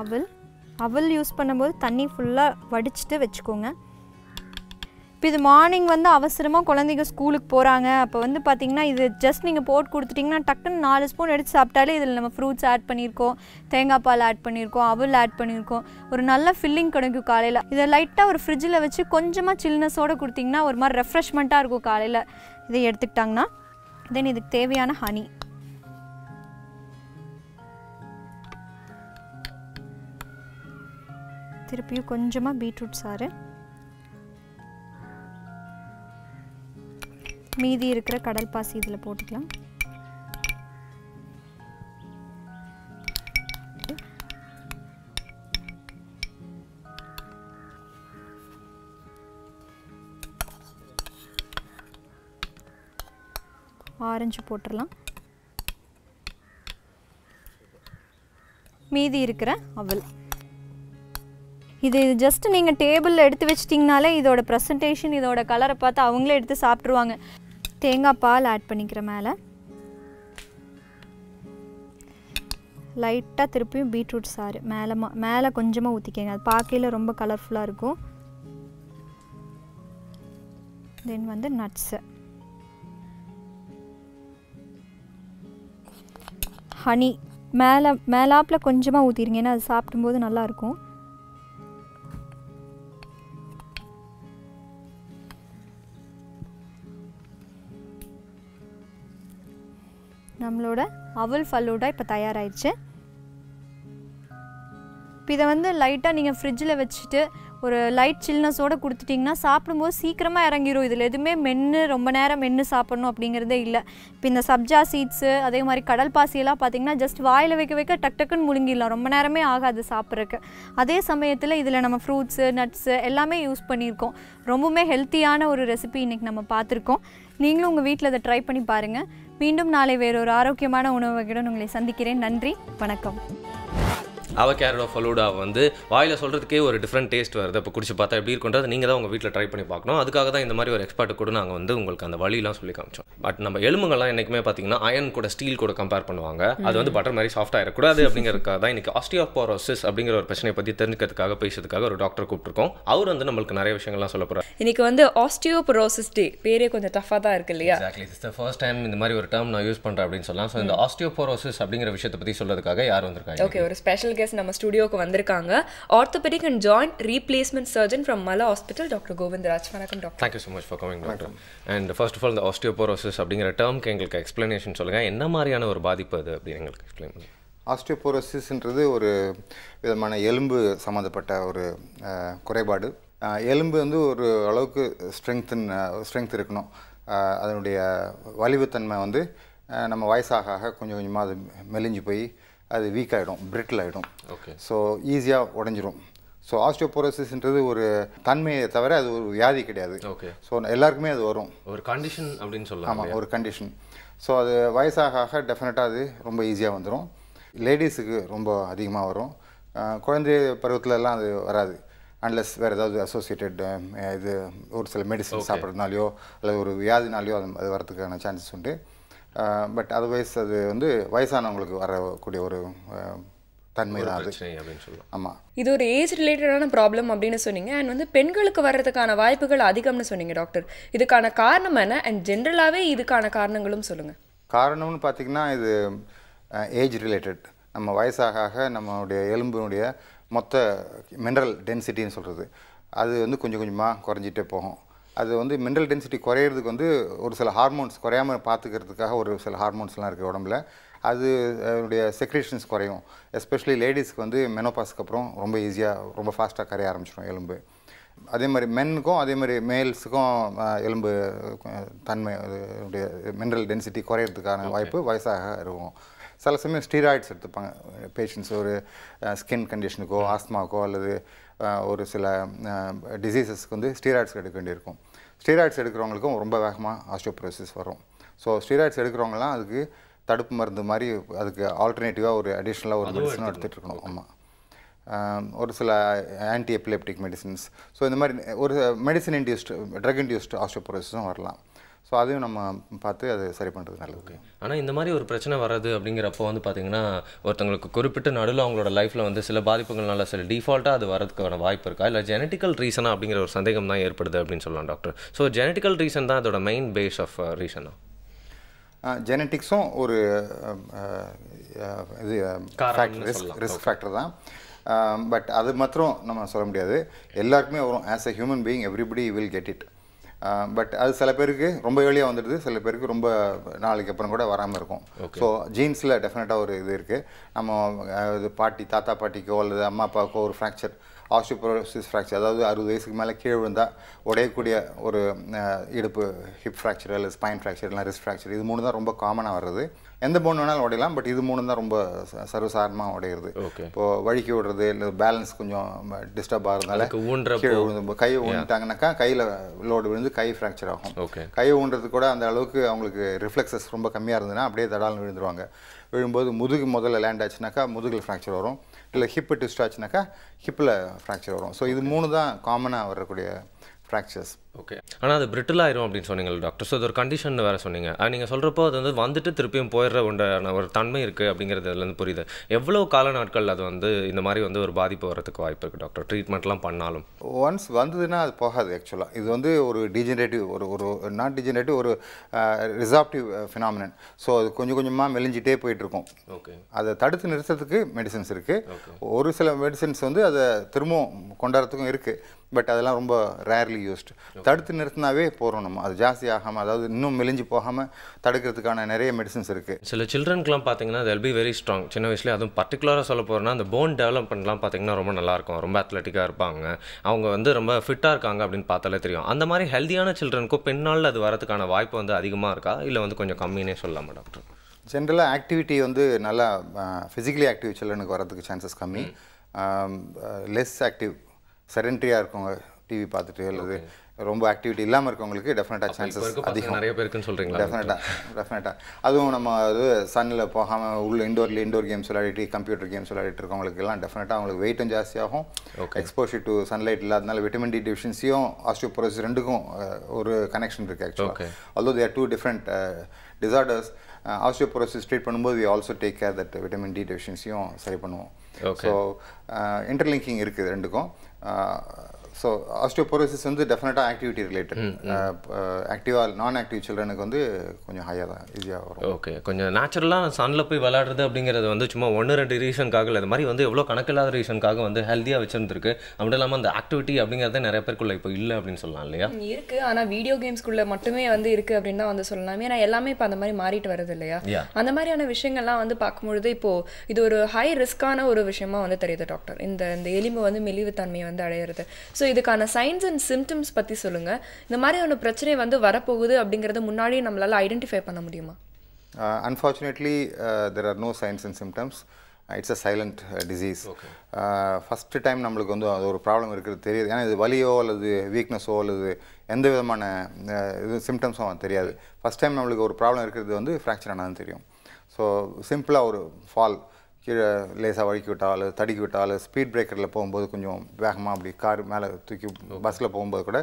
அவல் அவல் யூஸ் பண்ணும்போது தண்ணி ஃபுல்லாக வடிச்சிட்டு வச்சுக்கோங்க. இப்போ இது மார்னிங் வந்து அவசரமாக குழந்தைங்க ஸ்கூலுக்கு போகிறாங்க அப்போ வந்து பார்த்திங்கன்னா இது ஜஸ்ட் நீங்கள் போட்டு கொடுத்துட்டிங்கன்னா டக்குன்னு நாலு ஸ்பூன் எடுத்து சாப்பிட்டாலே இதில் நம்ம ஃப்ரூட்ஸ் ஆட் பண்ணியிருக்கோம். தேங்காய் பால் ஆட் பண்ணியிருக்கோம் அவல் ஆட் பண்ணியிருக்கோம். ஒரு நல்ல ஃபில்லிங் கிடைக்கும் காலையில். இதை லைட்டாக ஒரு ஃப்ரிட்ஜில் வச்சு கொஞ்சமாக சில்னஸோடு கொடுத்திங்கன்னா ஒரு மாதிரி ரெஃப்ரெஷ்மெண்ட்டாக இருக்கும் காலையில். இதை எடுத்துக்கிட்டாங்கன்னா தென் இதுக்கு தேவையான ஹனி திருப்பியும் கொஞ்சமாக பீட்ரூட் சாறு. மீதி இருக்கிற கடல் பாசி இதில் போட்டுக்கலாம். ஆரஞ்சு போட்டுடலாம் மீதி இருக்கிற அவல். இது ஜஸ்ட் நீங்கள் டேபிளில் எடுத்து வச்சிட்டிங்கனாலே இதோட ப்ரெசன்டேஷன் இதோட கலரை பார்த்து அவங்களே எடுத்து சாப்பிட்ருவாங்க தேங்காய் பால் ஆட் பண்ணிக்கிற மேலே. லைட்டாக திருப்பியும் பீட்ரூட் சாறு. மேலே மா மேலே கொஞ்சமாக ஊற்றிக்கங்க அது பார்க்கையில் ரொம்ப கலர்ஃபுல்லாக இருக்கும். தென் வந்து நட்ஸு ஹனி மேலே மேலாப்பில் கொஞ்சமாக ஊற்றிருங்க ஏன்னா அது சாப்பிடும்போது நல்லாயிருக்கும் நம்மளோட அவல் ஃபல்லூடா இப்போ தயாராகிடுச்சு இப்போ இதை வந்து லைட்டாக நீங்கள் ஃப்ரிட்ஜில் வச்சுட்டு ஒரு லைட் சில்னஸோடு கொடுத்துட்டிங்கன்னா சாப்பிடும்போது சீக்கிரமாக இறங்கிரும். இதில் எதுவுமே மென்று ரொம்ப நேரம் மென்று சாப்பிட்ணும் அப்படிங்கிறதே இல்லை. இப்போ இந்த சப்ஜா சீட்ஸு அதே மாதிரி கடல் பாசியெல்லாம் பார்த்திங்கன்னா ஜஸ்ட் வாயில் வைக்க வைக்க டக் டக்குன்னு முழுங்கிடலாம். ரொம்ப நேரமே ஆகாது சாப்பிட்றதுக்கு. அதே சமயத்தில் இதில் நம்ம ஃப்ரூட்ஸு நட்ஸு எல்லாமே யூஸ் பண்ணியிருக்கோம். ரொம்பவுமே ஹெல்த்தியான ஒரு ரெசிபி இன்றைக்கி நம்ம பார்த்துருக்கோம் நீங்களும் உங்கள் வீட்டில் அதை ட்ரை பண்ணி பாருங்கள் மீண்டும் நாளை வேறொரு ஆரோக்கியமான உணவு வகையுடன் உங்களை சந்திக்கிறேன். நன்றி. வணக்கம். அவகேரோ ஃபலூடா வந்து வாயில் சொல்கிறதுக்கே ஒரு டிஃப்ரெண்ட் டேஸ்ட் வருது. இப்போ குடிச்சு பார்த்தா எப்படி இருக்குன்றது நீங்கள் தான் உங்கள் வீட்டில் ட்ரை பண்ணி பார்க்கணும். அதுக்காக தான் இந்த மாதிரி ஒரு எக்ஸ்பர்ட் கூட நாங்கள் வந்து உங்களுக்கு அந்த வழியெல்லாம் சொல்லி காமிச்சோம். பட் நம்ம எலும்புங்கள்லாம் என்றைக்குமே பார்த்தீங்கன்னா அயன் கூட ஸ்டீல் கூட கம்பேர் பண்ணுவாங்க. அது வந்து பட்டர் மாதிரி சாஃப்ட் ஆகிடக்கூடாது அப்படிங்கிறதுக்காக தான் இன்றைக்கி ஆஸ்டியோபோரோசிஸ் அப்படிங்கிற ஒரு பிரச்சனையை பற்றி தெரிஞ்சுக்கிறதுக்காக பேசுறதுக்காக ஒரு டாக்டர் கூப்பிட்டுருக்கோம். அவர் வந்து நம்மளுக்கு நிறைய விஷயங்கள்லாம் சொல்ல போகிறார் இன்னைக்கு வந்து ஆஸ்டியோபரோசிஸ் டே பேரே கொஞ்சம் டஃபாக தான் இருக்கு இல்லையா? Exactly it's the first time இந்த மாதிரி ஒரு டேர்ம் நான் யூஸ் பண்ணுறேன் அப்படின்னு சொல்லலாம். ஸோ இந்த ஆஸ்டியோபோரோசிஸ் அப்படிங்கிற விஷயத்தை பற்றி சொல்றதுக்காக யார் வந்திருக்காங்க? ஓகே ஒரு ஸ்பெஷல் கெஸ்ட் நம்ம ஸ்டுடியோக்கு வந்திருக்காங்க. Orthopaedic and joint replacement surgeon from Mala hospital doctor Govindaraj வணக்கம் doctor thank you so much for coming doctor and first of all இந்த ஆஸ்டியோபோரோசிஸ் அப்படிங்கிற டேர்ம்க்கு எங்களுக்கு எக்ஸ்ப்ளனேஷன் சொல்லுங்கள் என்ன மாதிரியான ஒரு பாதிப்பு அது அப்படின்னு எங்களுக்கு எக்ஸ்பிளைன் பண்ணுங்க. ஆஸ்டியோபோரோசிஸ்ன்றது ஒரு விதமான எலும்பு சம்மந்தப்பட்ட ஒரு குறைபாடு. எலும்பு வந்து ஒரு அளவுக்கு ஸ்ட்ரெங்தன் ஸ்ட்ரெங்த் இருக்கணும். அதனுடைய வலிவுத்தன்மை வந்து நம்ம வயசாக ஆக கொஞ்சம் கொஞ்சமாக அது மெலிஞ்சு போய் அது வீக் ஆகிடும் பிரிட்டில் ஆகிடும் ஓகே ஸோ ஈஸியாக உடஞ்சிரும். ஸோ ஆஸ்டியோபோரோசிஸ்ன்றது ஒரு தன்மையை தவிர அது ஒரு வியாதி கிடையாது. ஓகே ஸோ எல்லாருக்குமே அது வரும். ஒரு கண்டிஷன் அப்படின்னு சொல்லலாம் ஆமாம் ஒரு கண்டிஷன் ஸோ அது வயசாக ஆக டெஃபினட்டாக அது ரொம்ப ஈஸியாக வந்துடும் லேடிஸுக்கு ரொம்ப அதிகமாக வரும். குழந்தை பருவத்துலலாம் அது வராது. அன்லெஸ் வேறு ஏதாவது அசோசியேட்டட் இது ஒரு சில மெடிசன் சாப்பிட்றதுனாலையோ அல்லது ஒரு வியாதினாலையோ அது அது வரதுக்கான சான்சஸ் உண்டு. பட் அதர்வைஸ் அது வந்து வயசானவங்களுக்கு வரக்கூடிய ஒரு தன்மை தான் அது. அப்படின்னு சொல்லலாம். ஆமாம் இது ஒரு ஏஜ் ரிலேட்டடான ப்ராப்ளம் அப்படின்னு சொன்னீங்க. அண்ட் வந்து பெண்களுக்கு வர்றதுக்கான வாய்ப்புகள் அதிகம்னு சொன்னீங்க டாக்டர் இதுக்கான காரணம் என்ன? அண்ட் ஜென்ரலாகவே இதுக்கான காரணங்களும் சொல்லுங்கள் காரணம்னு பார்த்திங்கன்னா இது ஏஜ் ரிலேட்டட் நம்ம வயசாக ஆக நம்மளுடைய எலும்பினுடைய மொத்த மினரல் டென்சிட்டின்னு சொல்கிறது அது வந்து கொஞ்சம் கொஞ்சமாக குறைஞ்சிட்டே போகும். அது வந்து மினரல் டென்சிட்டி குறையிறதுக்கு வந்து ஒரு சில ஹார்மோன்ஸ் குறையாம பார்த்துக்கிறதுக்காக ஒரு சில ஹார்மோன்ஸ்லாம் இருக்குது உடம்புல. அது அதனுடைய செக்ரேஷன்ஸ் குறையும். எஸ்பெஷலி லேடிஸ்க்கு வந்து மெனோபாஸ்க்கு அப்புறம் ரொம்ப ஈஸியாக ரொம்ப ஃபாஸ்ட்டாக கரைய ஆரம்பிச்சிடும் எலும்பு. அதே மாதிரி மென்னுக்கும் அதே மாதிரி மேல்ஸுக்கும் எலும்பு தன்மை மினரல் டென்சிட்டி குறையிறதுக்கான வாய்ப்பு வயசாக இருக்கும். சில சமயம் ஸ்டீராய்ட்ஸ் எடுத்துப்பாங்க. பேஷண்ட்ஸ் ஒரு ஸ்கின் கண்டிஷனுக்கோ ஆஸ்மாக்கோ அல்லது ஒரு சில டிசீசஸ்க்கு வந்து ஸ்டீராய்ட்ஸ் எடுக்க வேண்டியிருக்கும். ஸ்டீராய்ட்ஸ் எடுக்கிறவங்களுக்கும் ரொம்ப வேகமாக ஆஸ்டியோப்ரோசிஸ் வரும். ஸோ ஸ்டீராய்ட்ஸ் எடுக்கிறவங்கலாம் அதுக்கு தடுப்பு மருந்து மாதிரி அதுக்கு ஆல்டர்னேட்டிவாக ஒரு அடிஷ்னலாக ஒரு மெடிசனும் எடுத்துகிட்டு இருக்கணும். ஆமாம் ஆம், ஒரு சில ஆன்டி எபிலெப்டிக் மெடிசின்ஸ் ஸோ இந்த மாதிரி ஒரு மெடிசன் இன்டியூஸ்டு ட்ரக் இன்டியூஸ்டு ஆஸ்டியோபோரோசிஸும் வரலாம். ஸோ அதையும் நம்ம பார்த்து அதை சரி பண்ணுறது நல்லது. ஆனால் இந்த மாதிரி ஒரு பிரச்சனை வர்றது அப்படிங்கிறப்போ வந்து பார்த்தீங்கன்னா ஒருத்தங்களுக்கு குறிப்பிட்ட நடுவில் அவங்களோட லைஃப்பில் வந்து சில பாதிப்புகள்னால சில டிஃபால்ட்டாக அது வரதுக்கான வாய்ப்பு இருக்கா? இல்லை ஜெனட்டிக்கல் ரீசனா அப்படிங்கிற ஒரு சந்தேகம் தான் ஏற்படுது அப்படின்னு சொல்லலாம் டாக்டர் ஸோ ஜெனட்டிக்கல் ரீசன் தான் அதோட மெயின் பேஸ் ஆஃப் ரீசனா ஜெனட்டிக்ஸும் ஒரு இது ரிஸ்க் ஃபேக்டர் தான். பட் அது மாத்திரம் நம்ம சொல்ல முடியாது. எல்லாருக்குமே வரும். As a human being everybody will get it but அது சில பேருக்கு ரொம்ப ஏர்லியாக வந்துடுது. சில பேருக்கு ரொம்ப நாளைக்கு அப்புறம் கூட வராமல் இருக்கும். ஸோ ஜீன்ஸில் டெஃபினட்டாக ஒரு இது இருக்குது நம்ம இது பாட்டி தாத்தா பாட்டிக்கோ அல்லது அம்மா அப்பாவுக்கோ ஒரு ஃப்ராக்சர் ஆஸ்டியோபோரோசிஸ் ஃப்ராக்சர் அதாவது அறுபது வயசுக்கு மேலே கீழே விழுந்தால் உடையக்கூடிய ஒரு இடுப்பு ஹிப் ஃப்ராக்சர் அல்லது ஸ்பைன் ஃப்ராக்சர் இல்லை ரிஸ்ட் ஃப்ராக்சர் இது மூணு தான் ரொம்ப காமனாக வர்றது. எந்த போன் வேணாலும் உடையலாம் பட் இது மூணு தான் ரொம்ப ச- சர்வசாதாரணமாக உடையிறது. இப்போது வழுக்கி விடுறது இல்லை பேலன்ஸ் கொஞ்சம் டிஸ்டர்ப் ஆகிறதுனால கீழே விழுந்து கையை ஊன்ட்டாங்கனாக்கா கையில் லோடு விழுந்து கை ஃப்ராக்சர் ஆகும். ஓகே கையை ஊன்றது கூட அந்த அளவுக்கு அவங்களுக்கு ரிஃப்ளெக்ஸஸ் ரொம்ப கம்மியாக இருந்ததுன்னா அப்படியே தடால்னு விழுந்துருவாங்க. விழும்போது முதுகு முதல்ல லேண்ட் ஆச்சுனாக்கா முதுகில் ஃப்ராக்சர் வரும். இல்லை ஹிப்பு ட்விஸ்ட் ஆச்சுனாக்கா ஹிப்பில் ஃப்ராக்சர் வரும். ஸோ இது மூணு தான் காமனாக வரக்கூடிய ஃப்ராக்சர்ஸ் ஓகே ஆனால் அது brittle ஆயிரும் அப்படின்னு சொன்னீங்க டாக்டர் ஸோ அது ஒரு கண்டிஷன் வேறு சொன்னீங்க. நீங்கள் சொல்கிறப்போ அது வந்து வந்துட்டு திருப்பியும் போயிடுற உண்டான ஒரு தன்மை இருக்குது அப்படிங்கிறது இதுலேருந்து புரியுது. எவ்வளோ கால நாட்கள் அது வந்து இந்த மாதிரி வந்து ஒரு பாதிப்பு வரதுக்கு வாய்ப்பு இருக்குது டாக்டர் ட்ரீட்மெண்ட்லாம் பண்ணாலும். ஒன்ஸ் வந்ததுன்னா அது போகாது ஆக்சுவலாக இது வந்து ஒரு டிஜெனரேட்டிவ் ஒரு ஒரு நாட் டிஜெனரேட்டிவ் ஒரு ரிசாப்டிவ் ஃபினாமினன் ஸோ அது கொஞ்சம் கொஞ்சமாக மெலிஞ்சிட்டே போயிட்டுருக்கும். ஓகே அதை தடுத்து நிறுத்துறதுக்கு மெடிசன்ஸ் இருக்குது ஒரு சில மெடிசன்ஸ் வந்து அதை திரும்பவும் கொண்டாடுறதுக்கும் இருக்குது பட் அதெல்லாம் ரொம்ப ரேர்லி யூஸ்டு தடுத்து நிறுத்தினாவே போகிறோம் நம்ம. அது ஜாஸ்தி ஆகாமல் அதாவது இன்னும் மெலிஞ்சு போகாமல் தடுக்கிறதுக்கான நிறைய மெடிசன்ஸ் இருக்குது சில சில்ட்ரனுக்குலாம் பார்த்தீங்கன்னா they'll be வெரி ஸ்ட்ராங் சின்ன வயசுலேயே அதுவும் பர்டிகுலராக சொல்ல போகிறோன்னா அந்த போன் டெவலப்மெண்ட்லாம் பார்த்தீங்கன்னா ரொம்ப நல்லாயிருக்கும் ரொம்ப அத்லட்டிக்காக இருப்பாங்க. அவங்க வந்து ரொம்ப ஃபிட்டாக இருக்காங்க அப்படின்னு பார்த்தாலே தெரியும். அந்த மாதிரி ஹெல்தியான சில்ட்ரனுக்கும் பெண்ணால் அது வரதுக்கான வாய்ப்பு வந்து அதிகமாக இருக்கா? இல்லை வந்து கொஞ்சம் கம்மினே சொல்லலாமா டாக்டர் ஜென்ரலாக ஆக்டிவிட்டி வந்து நல்லா ஃபிசிக்கலி ஆக்டிவ் சில்ட்ரனுக்கு வரதுக்கு சான்சஸ் கம்மி. லெஸ் ஆக்டிவ் செடென்ட்ரியாக இருக்கவங்க டிவி பார்த்துட்டு அல்லது ரொம்ப ஆக்டிவிட்டி இல்லாமல் இருக்கவங்களுக்கு டெஃபினட்டாக சான்சஸ் அதிகம். நிறைய பேருக்குன்னு சொல்கிறீங்களா டெஃபினட்டாக டெஃபினட்டாக அதுவும் நம்ம அது சன்னில் போகாமல் உள்ள இண்டோர்ல இண்டோர் கேம்ஸ் விளையாடிட்டு கம்ப்யூட்டர் கேம்ஸ் விளையாடிட்டு இருக்கவங்களுக்கு எல்லாம் டெஃபினட்டாக அவங்களுக்கு வெயிட்டும் ஜாஸ்தியாகும் எக்ஸ்போஷர் டு சன்லைட் இல்லாதனால விட்டமின் டி டெஃபிஷியன்சியும் ஆஸ்டியோபோரோசிஸ் ரெண்டுக்கும் ஒரு கனெக்ஷன் இருக்குது ஆக்சுவலாக are two different uh, disorders osteoporosis treat பண்ணும்போது we also take care that vitamin D டெஃபிஷியன்சியும் சரி பண்ணுவோம். ஸோ இன்டர்லிங்கிங் uh, இருக்குது ரெண்டுக்கும். Uh, ஸோ ஆஸ்டியோபோரோசிஸ் வந்து டெஃபினட்டாக ஆக்டிவிட்டி ரிலேட்டட் ஆக்டிவாக நான் ஆக்டிவ் சில்ட்ரனுக்கு வந்து கொஞ்சம் ஹையாக தான் ஈஸியாக வரும். ஓகே கொஞ்சம் நேச்சுரலாக சன்னில் போய் விளையாடுறது அப்படிங்கிறது வந்து சும்மா ஒன்று ரெண்டு ரீசனுக்காக இல்லை. இது மாதிரி வந்து எவ்வளோ கணக்கில்லாத ரீசனுக்காக வந்து ஹெல்த்தியாக வச்சிருந்துருக்கு. அப்படி இல்லாமல் அந்த ஆக்டிவிட்டி அப்படிங்கிறத நிறைய பேருக்குள்ள இப்போ இல்லை அப்படின்னு சொல்லலாம் இல்லையா? இருக்கு. ஆனா வீடியோ கேம்ஸ்குள்ள மட்டுமே வந்து இருக்கு அப்படின்னு தான் வந்து சொல்லலாம். ஏன்னா எல்லாமே இப்போ அந்த மாதிரி மாறிட்டு வருது இல்லையா. அந்த மாதிரியான விஷயங்கள்லாம் வந்து பார்க்கும்பொழுது இப்போ இது ஒரு ஹை ரிஸ்கான ஒரு விஷயமா வந்து தெரியுது டாக்டர் இந்த இந்த எலும்பு வந்து மெலிவு தன்மையை வந்து அடையிறது. ஸோ ஸோ இதுக்கான சைன்ஸ் அண்ட் சிம்டம்ஸ் பற்றி சொல்லுங்கள் இந்த மாதிரியான பிரச்சனை வந்து வரப்போகுது அப்படிங்கிறத முன்னாடியே நம்மளால் ஐடென்டிஃபை பண்ண முடியுமா? Unfortunately, there are no signs and symptoms. Uh, it's a silent uh, disease. First time நம்மளுக்கு வந்து அது ஒரு ப்ராப்ளம் இருக்கிறது தெரியுது. ஏன்னா இது வலியோ அல்லது வீக்னஸோ அல்லது எந்த விதமான uh, இது சிம்டம்ஸும் தெரியாது. ஃபஸ்ட் டைம் நம்மளுக்கு ஒரு ப்ராப்ளம் இருக்கிறது வந்து ஃப்ராக்சர் ஆனதுன்னு தெரியும். ஸோ சிம்பிளாக ஒரு ஃபால் கீழே லேசாக வழுக்கி விட்டா அல்லது தடுக்கி விட்டா அல்லது ஸ்பீட் பிரேக்கரில் போகும்போது கொஞ்சம் வேகமாக அப்படி கார் மேலே தூக்கி பஸ்ஸில் போகும்போது கூட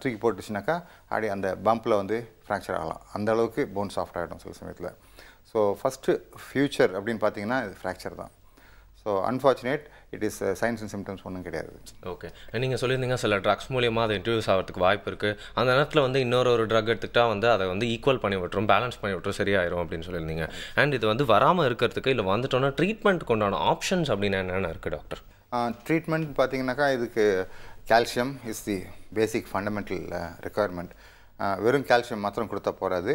தூக்கி போட்டுச்சுனாக்கா அப்படி அந்த பம்பில் வந்து ஃப்ராக்சர் ஆகலாம். அந்த அளவுக்கு போன் சாஃப்ட் ஆகிடும் சில சமயத்தில். ஸோ ஃபஸ்ட்டு ஃப்யூச்சர் அப்படின்னு பார்த்தீங்கன்னா இது ஃப்ராக்சர் தான். So unfortunate it is signs and symptoms ஒன்றும் கிடையாது. ஓகே நீங்கள் சொல்லியிருந்தீங்க சில ட்ரக்ஸ் மூலியமாக அதை இன்ட்ரடியூஸ் ஆகிறதுக்கு வாய்ப்பு இருக்குது அந்த நேரத்தில் வந்து இன்னொரு ஒரு ட்ரக் எடுத்துக்கிட்டா வந்து அதை வந்து ஈக்குவல் பண்ணி விட்டுரும் பேலன்ஸ் பண்ணி விட்டுரும் சரியாயிரும் அப்படின்னு சொல்லியிருந்தீங்க. அண்ட் இது வந்து வராமல் இருக்கிறதுக்கு இல்லை வந்துட்டோன்னா ட்ரீட்மெண்ட்டுக்கு உண்டான ஆப்ஷன்ஸ் அப்படின்னு என்னென்ன இருக்குது டாக்டர் ட்ரீட்மெண்ட் பார்த்தீங்கன்னாக்கா இதுக்கு calcium is the basic fundamental requirement வெறும் கால்சியம் மாத்திரம் கொடுத்தா போகாது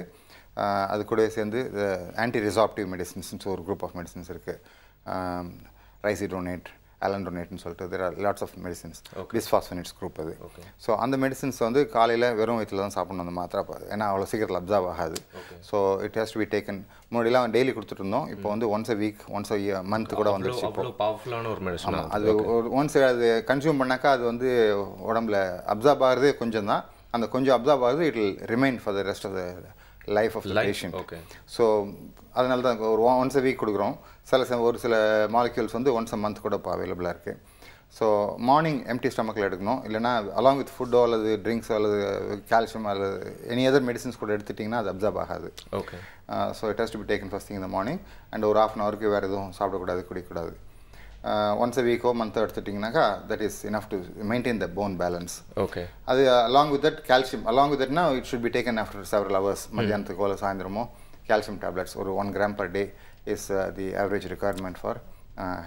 அது கூடவே சேர்ந்து ஆன்டி ரிசாப்டிவ் மெடிசின்ஸ் ஒரு குரூப் ஆஃப் மெடிசின்ஸ் இருக்குது ரைசிடோனேட் அலன்டோனேட்னு சொல்லிட்டு there are lots of medicines bisphosphonates group அது. ஸோ அந்த மெடிசின்ஸ் வந்து காலையில் வெறும் வயிற்றில் தான் சாப்பிடணும் அந்த மாத்திரை ஏன்னா அவ்வளோ சீக்கிரத்தில் அப்சர்வ் ஆகாது. So it has to be taken முன்னாடிலாம் டெய்லி கொடுத்துட்டு இருந்தோம். இப்போ வந்து once a week once a month கூட வந்துருச்சு இப்போ. அவ்வளோ பவர்ஃபுல்லான ஒரு மெடிசன் ஆமாம் அது. ஒரு ஒன்ஸ் அது கன்சியூம் பண்ணாக்கா அது வந்து உடம்புல அப்சார்ப் ஆகுறது கொஞ்சம் தான். அந்த கொஞ்சம் அப்சார்ப் ஆகுது it will remain for the rest of the life of the patient okay. So அதனால தான் ஒரு ஒன்ஸ் அ வீக் கொடுக்குறோம். சில ச- ஒரு சில மாலிக்யூல்ஸ் வந்து ஒன்ஸ் அ மந்த் கூட இப்போ அவைலபிளாக இருக்குது ஸோ மார்னிங் எம்டி ஸ்டமக்கில் எடுக்கணும். இல்லைனா அலாங் வித் ஃபுட்டோ அல்லது ட்ரிங்க்ஸோ அல்லது கால்சியம் அல்லது எனி அதர் மெடிசின்ஸ் கூட எடுத்துட்டிங்கன்னா அது அப்சார்ப் ஆகாது. Okay so it has to be taken first thing இந்த மார்னிங் அண்ட் ஒரு ஆஃப் அன் ஹவருக்கு வேறு எதுவும் சாப்பிடக்கூடாது குடிக்கக்கூடாது. ஒன்ஸ் அ வீக்கோ மந்த்தோ எடுத்துட்டிங்கனாக்கா that is enough to maintain the bone balance okay அது along with that calcium along with தட்னா it should be taken after several hours மத்தியானத்துக்கோ இல்லை சாயந்தரமோ கால்சியம் டேப்லெட்ஸ் ஒரு one gram per day is the average requirement for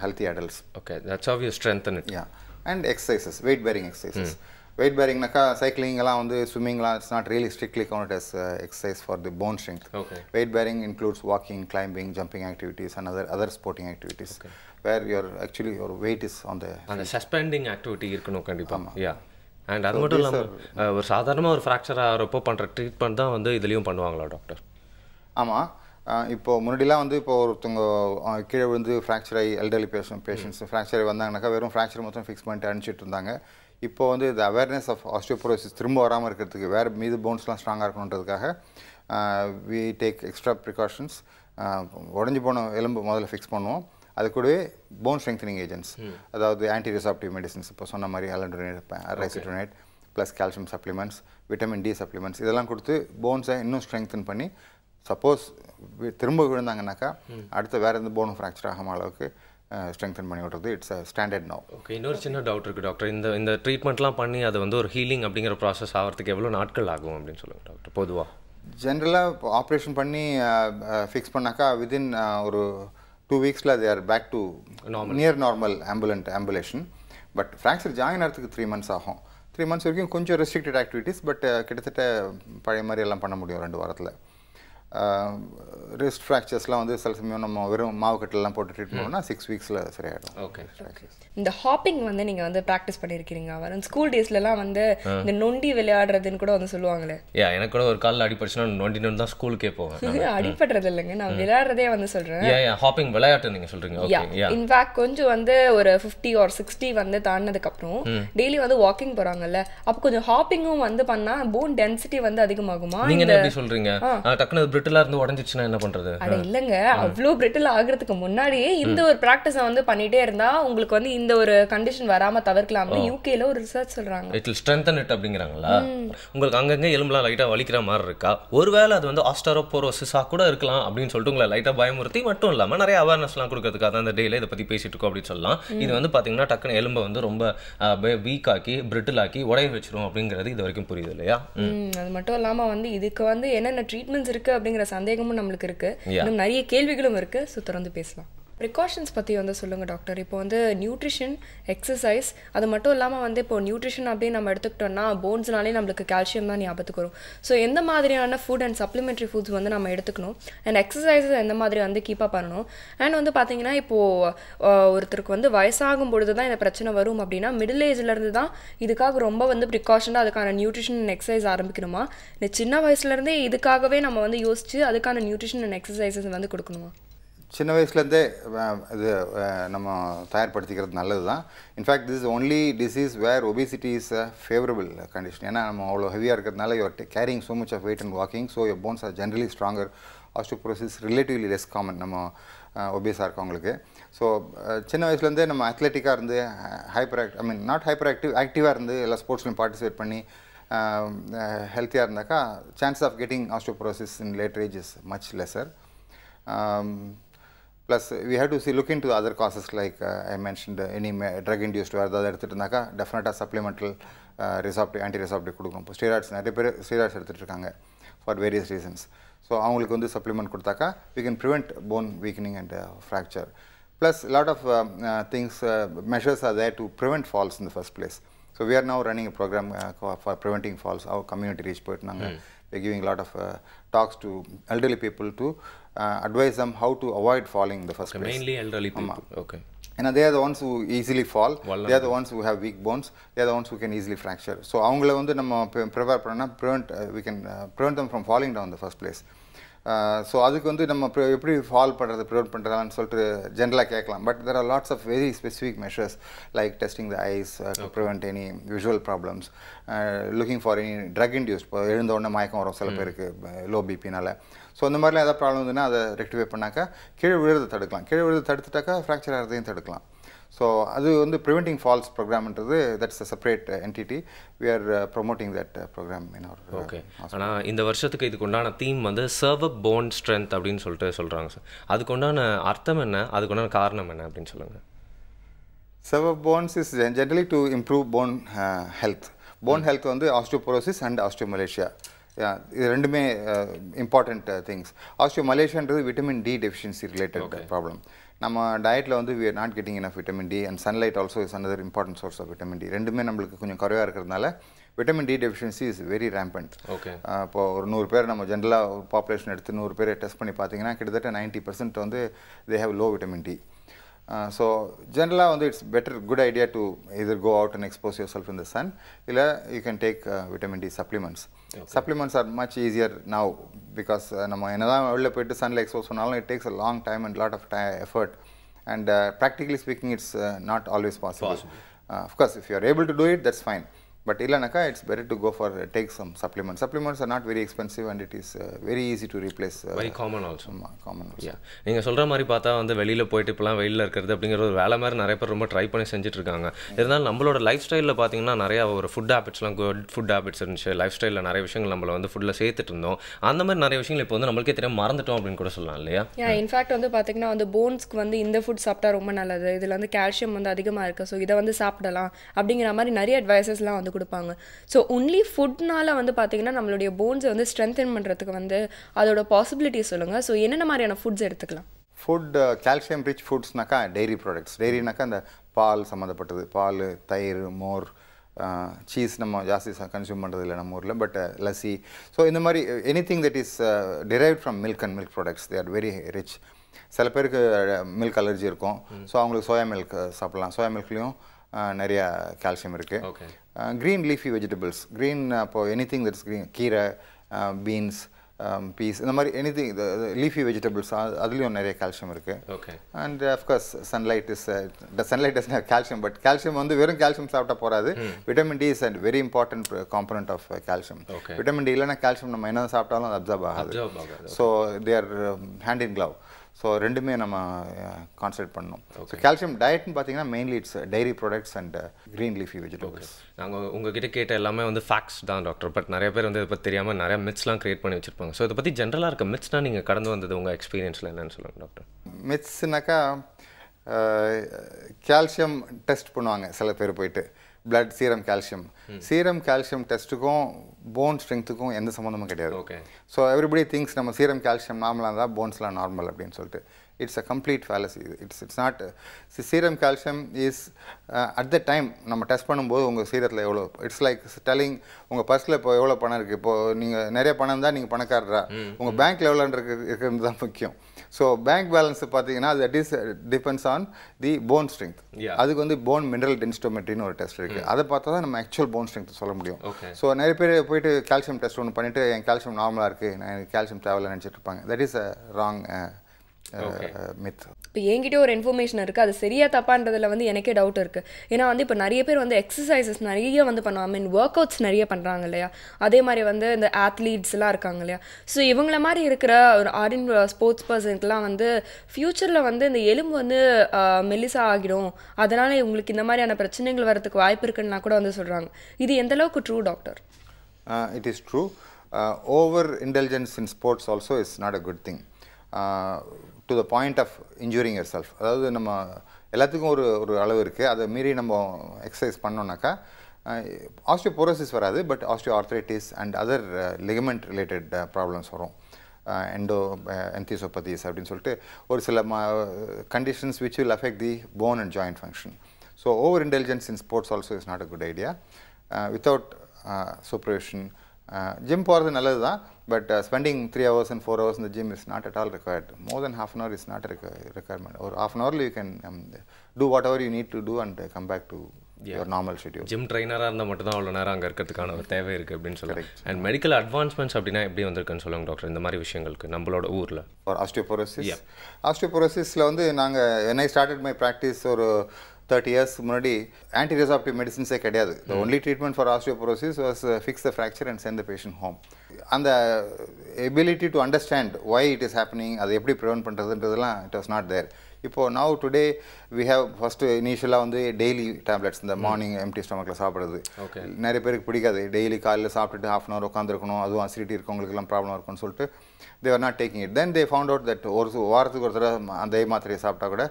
healthy adults. Okay that's of you strength it yeah and exercises weight bearing exercises weight பேரிங்னாக்கா cycling எல்லாம் வந்து ஸ்விம்மிங்லாம் it's not really strictly counted as exercise for the bone strength Okay. Weight bearing includes walking climbing jumping activities and other other sporting activities where your actually your weight is on the அந்த suspending activity இருக்கணும் கண்டிப்பாக yeah and அது மட்டும் இல்லாமல் ஒரு சாதாரணமாக ஒரு fracture ஆகிறப்போ பண்ணுற ட்ரீட்மெண்ட் தான் வந்து இதுலேயும் பண்ணுவாங்களா டாக்டர் ஆமாம் இப்போ முன்னாடிலாம் வந்து இப்போ ஒருத்தவங்க கீழே விழுந்து ஃப்ராக்சர் ஆகி எல்டர்லி பேஷன் பேஷண்ட்ஸ் ஃப்ராக்சர் வந்தாங்கனாக்கா வெறும் ஃப்ராக்சர் மட்டும் ஃபிக்ஸ் பண்ணிட்டு அனுப்பிச்சிட்டு இருந்தாங்க. இப்போ வந்து இந்த அவேர்னஸ் ஆஃப் ஆஸ்டியோபோரோசிஸ் திரும்ப வராமல் இருக்கிறதுக்கு வேறு மீது போன்ஸ்லாம் ஸ்ட்ராங்காக இருக்கணுன்றதுக்காக வி டேக் எக்ஸ்ட்ரா ப்ரிகாஷன்ஸ் உடஞ்சி போன எலும்பு முதல்ல ஃபிக்ஸ் பண்ணுவோம். அது கூடவே போன் ஸ்ட்ரெங்தனிங் ஏஜென்ட்ஸ் அதாவது ஆன்டி ரிசாப்டிவ் மெடிசின்ஸ் இப்போ சொன்ன மாதிரி alendronate risedronate plus calcium supplements vitamin D supplements இதெல்லாம் கொடுத்து போன்ஸை இன்னும் ஸ்ட்ரெங்தன் பண்ணி சப்போஸ் திரும்ப விழுந்தாங்கனாக்கா அடுத்த வேறு எந்த போனும் ஃப்ராக்சர் ஆகாம அளவுக்கு ஸ்ட்ரெங்தன் பண்ணி விடுறது. இட்ஸ் ஸ்டாண்டர்ட் நோ ஓகே இன்னொரு சின்ன டவுட் இருக்குது டாக்டர் இந்த இந்த ட்ரீட்மெண்ட்லாம் பண்ணி அது வந்து ஒரு ஹீலிங் அப்படிங்கிற ப்ராசஸ் ஆகிறதுக்கு எவ்வளோ நாட்கள் ஆகும் அப்படின்னு சொல்லுங்கள் டாக்டர் பொதுவாக ஜென்ரலாக ஆப்ரேஷன் பண்ணி ஃபிக்ஸ் பண்ணாக்கா வித்தின் ஒரு two வீக்ஸில் they are back to near normal ambulant ambulation but fracture join ஆகிறதுக்கு த்ரீ மந்த்ஸ் ஆகும். த்ரீ மந்த்ஸ் வரைக்கும் கொஞ்சம் ரெஸ்ட்ரிக்டட் ஆக்டிவிட்டீஸ் பட் கிட்டத்தட்ட பழைய மாதிரி எல்லாம் பண்ண முடியும் ரெண்டு வாரத்தில். ரிஸ்ட் ஃப்ராக்சர்ஸ்லாம் வந்து சில சமயம் நம்ம வெறும் மாவு கட்டிலெலாம் போட்டு ட்ரீட் பண்ணோம்னா சிக்ஸ் வீக்ஸில் சரியாயிடும். ஓகே இந்த ஹாப்பிங் வந்து நீங்க வந்து ப்ராக்டிஸ் பண்ணியிருக்கிறீங்க அவர் ஸ்கூல் டேஸ்லலாம் வந்து இந்த நொண்டி விளையாடுறதுன்னு கூட வந்து சொல்லுவாங்களே. யா எனக்கு கூட ஒரு காலில் அடிப்படிச்சுன்னா நொண்டி நொண்டி தான் ஸ்கூலுக்கே போவேன் அடிபடுறது இல்லைங்க நான் விளையாடுறதே வந்து யா ஹாப்பிங் விளையாட்டு நீங்கள் சொல்கிறீங்க யா ஓகே யா இன்ஃபேக்ட் கொஞ்சம் வந்து ஒரு ஃபிஃப்டி ஆர் சிக்ஸ்டி வந்து தாண்டினதுக்கு அப்புறம் டெய்லி வந்து வாக்கிங் போறாங்கல்ல அப்போ கொஞ்சம் ஹாப்பிங்கும் வந்து பண்ணா போன் டென்சிட்டி வந்து அதிகமாகுமா? நீங்கள் என்ன எப்படி சொல்கிறீங்க டக்குனு பிரிட்டிலாக இருந்து உடஞ்சிச்சுன்னா என்ன பண்ணுறது அட இல்லைங்க. அவ்வளோ பிரிட்டில் ஆகுறதுக்கு முன்னாடியே இந்த ஒரு ப்ராக்டிஸை வந்து பண்ணிட்டே இருந்தா உங்களுக்கு வந்து இந்த ஒரு கண்டிஷன் வராம தவிர்க்கலாம்னு யூகேல ஒரு ரிசர்ச் சொல்றாங்க. இட் ஸ்ட்ரென்தன் இட் அப்படிங்கிறாங்களா? உங்களுக்கு அங்கங்கே எலும்புலாம் லைட்டாக வலிக்கிற மாதிரி இருக்கா? ஒருவேளை அது வந்து ஆஸ்டரோபோரோசிஸாக கூட இருக்கலாம் அப்படின்னு சொல்லிட்டு உங்களை லைட்டாக பயமுறுத்தி மட்டும் இல்லாமல் நிறைய அவேர்னஸ்லாம் கொடுக்கறதுக்காக தான் இந்த டேல இதை பற்றி பேசிட்டு இருக்கோம் அப்படின்னு சொல்லலாம். இது வந்து பார்த்தீங்கன்னா டக்குனு எலும்பை வந்து ரொம்ப வீக் ஆக்கி பிரிட்டில் ஆக்கி உடைய வச்சிரும் அப்படிங்கிறது இது வரைக்கும் புரியுது இல்லையா? அது மட்டும் இல்லாம வந்து இதுக்கு வந்து என்னென்ன ட்ரீட்மெண்ட்ஸ் இருக்கு அப்படிங்கிற சந்தேகமும் நம்மளுக்கு இருக்கு. இன்னும் நிறைய கேள்விகளும் இருக்கு. ஸோ தொடர்ந்து பேசலாம். ப்ரிகாஷன்ஸ் பற்றி வந்து சொல்லுங்கள் டாக்டர் இப்போ வந்து நியூட்ரிஷன் எக்ஸசைஸ் அது மட்டும் இல்லாமல் வந்து இப்போ நியூட்ரிஷன் அப்படின்னு நம்ம எடுத்துக்கிட்டோம்னா போன்ஸ்னாலே நம்மளுக்கு கால்சியம் தான் ஞாபகத்துக்கு வரும். ஸோ எந்த மாதிரியான ஃபுட் அண்ட் சப்ளிமெண்ட்ரி ஃபுட்ஸ் வந்து நம்ம எடுத்துக்கணும்? அண்ட் எக்ஸசைஸஸ் எந்த மாதிரி வந்து கீப்பாக பண்ணணும்? அண்ட் வந்து பார்த்தீங்கன்னா இப்போது ஒருத்தருக்கு வந்து வயசாகும் பொழுது தான் இந்த பிரச்சனை வரும் அப்படின்னா மிடில் ஏஜ்லேருந்து தான் இதுக்காக ரொம்ப வந்து ப்ரிகாஷனாக அதுக்கான நியூட்ரிஷன் அண்ட் எக்ஸசைஸ் ஆரம்பிக்கணுமா? இந்த சின்ன வயசுலேருந்தே இதுக்காகவே நம்ம வந்து யோசிச்சு அதுக்கான நியூட்ரிஷன் அண்ட் எக்ஸசைசஸ் வந்து கொடுக்கணுமா? சின்ன வயசுலேருந்தே இது நம்ம தயார்படுத்திக்கிறது நல்லது தான் in fact this only disease where obesity is a favourable condition ஏன்னா நம்ம அவ்வளோ ஹெவியாக இருக்கிறதுனால your carrying so much of weight and walking so your bones are generally stronger osteoporosis relatively less common நம்ம ஒபியஸாக இருக்கவங்களுக்கு. ஸோ சின்ன வயசுலேருந்தே நம்ம அத்லெட்டிக்காக இருந்து hyper act I mean not hyper active ஆக்டிவாக இருந்து எல்லா ஸ்போர்ட்ஸ்லையும் பார்ட்டிசிபேட் பண்ணி ஹெல்த்தியாக இருந்தாக்கா chance of getting osteoporosis in later age is much lesser plus we have to see look into other causes like I mentioned any drug induced வேறு ஏதாவது எடுத்துகிட்டு இருந்தாக்கா டெஃபினட்டாக சப்ளிமெண்டல் ரிசாப்டி ஆன்டி ரிசாப்டி கொடுக்கணும். இப்போ ஸ்டீராய்ட்ஸ் நிறைய பேர் ஸ்டீராய்ட்ஸ் எடுத்துகிட்டு இருக்காங்க ஃபார் வேரியஸ் ரீசன்ஸ் ஸோ அவங்களுக்கு வந்து supplement கொடுத்தாக்கா we can prevent bone weakening and fracture plus lot of things measures are there to prevent falls in the first place so we are now running a program uh, for preventing falls. Our community reach போயிட்டு நாங்கள் we're giving a lot of uh, talks to elderly people to uh, advise them how to avoid falling in the first place mainly elderly people okay ஏன்னா they are the ones who easily fall they are the ones who have weak bones they are the ones who can easily fracture so அவங்கள வந்து நம்ம prepare பண்ணா prevent uh, we can uh, prevent them from falling down in the first place So அதுக்கு வந்து நம்ம எப்படி fall பண்ணுறது prevent பண்ணுறதான்னு சொல்லிட்டு ஜென்ரலாக கேட்கலாம். But there are lots of very specific measures like testing the eyes to prevent any visual problems looking for any drug induce இப்போ எழுந்த உடனே மயக்கம் வரும் சில பேருக்கு லோ பிபினால ஸோ இந்த மாதிரிலாம் ஏதாவது ப்ராப்ளம் இருந்ததுன்னா அதை ரெக்டிஃபை பண்ணாக்கா கீழே விழுறதை தடுக்கலாம். கீழே விழுறதை தடுத்துட்டாக்கா ஃப்ராக்சர் ஆகிறதையும் தடுக்கலாம். ஸோ அது வந்து preventing falls ப்ரோக்ராம்ன்றது that's a separate entity we are promoting that programme in our okay ஆனால் இந்த வருஷத்துக்கு இதுக்கு உண்டான தீம் வந்து சர்வ் போன் ஸ்ட்ரென்த் அப்படின்னு சொல்லிட்டு சொல்கிறாங்க சார் அதுக்கு உண்டான அர்த்தம் என்ன? அதுக்கு உண்டான காரணம் என்ன அப்படின்னு சொல்லுங்கள் is gen- generally to improve bone uh, health. Bone health வந்து and osteomalacia. Yeah, இது ரெண்டுமே important things ஆஸ்டியோமலேஷியான்றது vitamin D deficiency related problem நம்ம டயட்டில் வந்து we not getting enough vitamin D and sunlight also is another important source of vitamin D ரெண்டுமே நம்மளுக்கு கொஞ்சம் குறைவாக இருக்கிறதுனால vitamin D deficiency is very rampant Okay. இப்போ ஒரு நூறு பேர் நம்ம ஜென்ரலாக ஒரு பாப்புலேஷன் எடுத்து நூறு பேரை டெஸ்ட் பண்ணி பார்த்தீங்கன்னா கிட்டத்தட்ட நைன்ட்டி பர்சன்ட் வந்து they have low vitamin D so ஜென்ரலாக வந்து it's better good idea to either go out and expose yourself in the sun இல்லை you can take vitamin D supplements supplements are much easier now because நம்ம என்னதான் வெளில போயிட்டு சன்ல expose பண்ணாலும் it takes a long time and lot of effort and practically speaking it's not always possible of course if you are able to do it that's fine but இல்லைனாக்கா it's better to go for take some supplement supplements are not very expensive and it is very easy to replace very common also common yeah நீங்கள் சொல்கிற மாதிரி பார்த்தா வந்து வெளியில் போயிட்டு இப்போலாம் வெயிலில் இருக்கிறது அப்படிங்கிற ஒரு வேலை மாதிரி நிறைய பேர் ரொம்ப ட்ரை பண்ணி செஞ்சுட்டு இருக்காங்க இருந்தாலும் நம்மளோட லைஃப் ஸ்டைலில் பார்த்தீங்கன்னா நிறையா ஒரு ஃபுட் ஹேபிட்ஸ்லாம் குட் ஃபுட் ஹேபிட்ஸ் இருந்துச்சு. லைஃப் ஸ்டைலில் நிறைய விஷயங்கள் நம்மளை வந்து ஃபுட்டில் சேர்த்துட்டு இருந்தோம். அந்த மாதிரி நிறைய விஷயங்கள் இப்போ வந்து நம்மளுக்கே தெரியாம மறந்துட்டோம் அப்படின்னு கூட சொல்லலாம் இல்லையா? ஏன் இன்ஃபேக்ட் வந்து பார்த்தீங்கன்னா வந்து போன்ஸ்க்கு வந்து இந்த ஃபுட் சாப்பிட்டா ரொம்ப நல்லது. இதில் வந்து கால்சியம் வந்து அதிகமாக இருக்குது ஸோ இதை வந்து சாப்பிடலாம் அப்படிங்கிற மாதிரி நிறைய அட்வைசஸ்லாம் வந்து கொடுப்பாங்க. ஸோ ஒன்லி ஃபுட்னால வந்து பார்த்தீங்கன்னா நம்மளுடைய போன்ஸை வந்து ஸ்ட்ரென்தன் பண்ணுறதுக்கு வந்து அதோட பாசிபிலிட்டி சொல்லுங்கள் ஸோ என்னென்ன மாதிரியான ஃபுட்ஸ் எடுத்துக்கலாம்? ஃபுட் கால்சியம் ரிச் ஃபுட்ஸ்னாக்கா டெய்ரி ப்ராடக்ட்ஸ் டெய்ரினாக்கா இந்த பால் சம்மந்தப்பட்டது. பால் தயிர் மோர் சீஸ் நம்ம ஜாஸ்தி கன்சியூம் பண்ணுறது இல்லை நம்ம ஊரில் பட் லஸ்ஸி. ஸோ இந்த மாதிரி any thing that is derived from milk and milk products they are very rich சில பேருக்கு மில்க் அலர்ஜி இருக்கும். ஸோ அவங்களுக்கு சோயா மில்க் சாப்பிடலாம். சோயா மில்க்லேயும் நிறைய கால்சியம் இருக்குது க்ரீன் லீஃபி வெஜிடபிள்ஸ் க்ரீன் அப்போ எனி திங் தட்ஸ் க்ரீன் கீரை பீன்ஸ் பீஸ் இந்த மாதிரி எனி திங் லீஃபி வெஜிடபிள்ஸ் அதுலேயும் நிறைய கால்சியம் இருக்குது okay and of course sunlight is sunlight is calcium but calcium வந்து வெறும் கால்சியம் சாப்பிட்டா போறாது. Vitamin D is and very important component of calcium. Vitamin D இல்லைன்னா கால்சியம் நம்ம என்ன சாப்பிட்டாலும் அது அப்சர்வ் ஆகாது. So they are hand in glove so ரெண்டுமே நம்ம கான்சன்ட்ரேட் பண்ணணும். ஸோ கால்சியம் டயட்னு பார்த்தீங்கன்னா mainly it's dairy products and green leafy vegetables நாங்கள் உங்ககிட்ட கேட்ட எல்லாமே வந்து ஃபேக்ட்ஸ் தான் டாக்டர் பட் நிறைய பேர் வந்து இதை பற்றி தெரியாமல் நிறைய மித்ஸ்லாம் கிரியேட் பண்ணி வச்சிருப்பாங்க. ஸோ இதை பற்றி ஜென்ரலாக இருக்க மித்ஸ்னால் நீங்கள் கடந்து வந்தது உங்கள் எக்ஸ்பீரியன்ஸில் என்னன்னு சொல்லுங்கள் டாக்டர் மித்ஸ்னாக்கா கால்சியம் டெஸ்ட் பண்ணுவாங்க சில பேர் போயிட்டு. Blood serum calcium serum calcium டெஸ்ட்டுக்கும் bone ஸ்ட்ரென்த்துக்கும் எந்த சம்மந்தமும் கிடையாது. Okay. ஸோ எவ்ரிபடி திங்ஸ் நம்ம சீரம் கால்சியம் நார்மலாக இருந்தால் போன்ஸ்லாம் நார்மல் அப்படின்னு சொல்லிட்டு. It's a complete fallacy. It's it's not serum calcium is at the time நம்ம டெஸ்ட் பண்ணும்போது உங்கள் சீரத்தில் எவ்வளோ இட்ஸ் லைக் டெல்லிங் உங்கள் பர்ஸில் இப்போ எவ்வளோ பணம் இருக்குது இப்போ நீங்கள் நிறைய பணம் இருந்தால் நீங்கள் பணக்காரரா. உங்கள் பேங்க்கில் எவ்வளோ இருக்கு இருக்கிறது தான் முக்கியம். ஸோ பேங்க் பேலன்ஸ் பார்த்தீங்கன்னா that is depends on the bone strength. அதுக்கு வந்து போன் மினரல் டென்ஸ்டோமெட்ரின்னு ஒரு டெஸ்ட் இருக்குது அதை பார்த்தா தான் நம்ம ஆக்சுவல் போன் ஸ்ட்ரென்த் சொல்ல முடியும். ஸோ நிறைய பேர் போயிட்டு கால்சியம் டெஸ்ட் ஒன்று பண்ணிவிட்டு என் கால்சியம் நார்மலாக இருக்குது நான் எனக்கு கால்சியம் தேவையில்ல நினச்சிட்டு இருப்பாங்க. That is a wrong myth இப்போ என்கிட்ட ஒரு இன்ஃபர்மேஷன் இருக்குது அது சரியா தப்பான்றதில் வந்து எனக்கே டவுட் இருக்குது ஏன்னா வந்து இப்போ நிறைய பேர் வந்து எக்ஸசைசஸ் நிறைய வந்து பண்ணுவாங்க. ஐ மீன் ஒர்க் அவுட்ஸ் நிறைய பண்ணுறாங்க இல்லையா? அதே மாதிரி வந்து இந்த ஆத்லீட்ஸ்லாம் இருக்காங்க இல்லையா? ஸோ இவங்கள மாதிரி இருக்கிற ஒரு ஆர்டின் ஸ்போர்ட்ஸ் பர்சனுக்குலாம் வந்து ஃப்யூச்சரில் வந்து இந்த எலும்பு வந்து மெல்லிசா ஆகிடும். அதனால் இவங்களுக்கு இந்த மாதிரியான பிரச்சனைகள் வரதுக்கு வாய்ப்பு இருக்குன்னா கூட வந்து சொல்கிறாங்க இது எந்த அளவுக்கு true doctor it is true over intelligence in sports also is not a good thing to the point of injuring yourself அதாவது நம்ம எல்லாத்துக்கும் ஒரு ஒரு அளவு இருக்குது அதை மீறி நம்ம எக்ஸசைஸ் பண்ணோன்னாக்கா ஆஸ்டியோபோரோசிஸ் வராது but osteoarthritis and other ligament related problems வரும் எண்டோ என்தியோசோபதிஸ் அப்படின்னு சொல்லிட்டு ஒரு சில ம conditions which will affect the bone and joint function so over intelligence in sports also is not a good idea without supervision gym போகிறது நல்லது தான் but spending three hours and four hours இந்த gym is not at all required more than half an hour is not requirement ஒரு half an ஹவரில் you can do whatever you need to do and come back to your normal schedule gym ட்ரைனராக இருந்தால் மட்டும் தான் அவ்வளோ நேரம் அங்கே இருக்கிறதுக்கான ஒரு தேவை இருக்குது அப்படின்னு சொல்லுறேன் அண்ட் மெடிக்கல் அட்வான்ஸ்மெண்ட்ஸ் அப்படின்னா எப்படி வந்திருக்குன்னு சொல்லுங்க டாக்டர் இந்த மாதிரி விஷயங்களுக்கு நம்மளோட ஊரில். ஃபார் ஆஸ்டியோபோரோசிஸ் ஆஸ்டியோபோரோசிஸில் வந்து நாங்கள் when I started my practice ஒரு தேர்ட்டி இயர்ஸ் முன்னாடி ஆன்டி ரெசாப்டிவ் மெடிசின்ஸே கிடையாது the only treatment for osteoporosis was fix the fracture and send the patient home அந்த ability to understand why it is happening அதை எப்படி ப்ரிவென்ட் பண்ணுறதுன்றதுலாம் it was not there இப்போ now today we have first இனிஷியலாக வந்து daily tablets இந்த morning empty ஸ்டொமக்கில் சாப்பிட்றது. நிறைய பேருக்கு பிடிக்காது. டெய்லி காலையில் சாப்பிட்டுட்டு ஹாஃப் அன் ஹவர் உட்காந்துருக்கணும் அதுவும் அசிடிட்டி இருக்கவங்களுக்குலாம் ப்ராப்ளம் இருக்கும்னு சொல்லிட்டு they're not taking it then they found out that ஒரு வாரத்துக்கு ஒரு தடவை அந்த மாத்திரையை சாப்பிட்டா கூட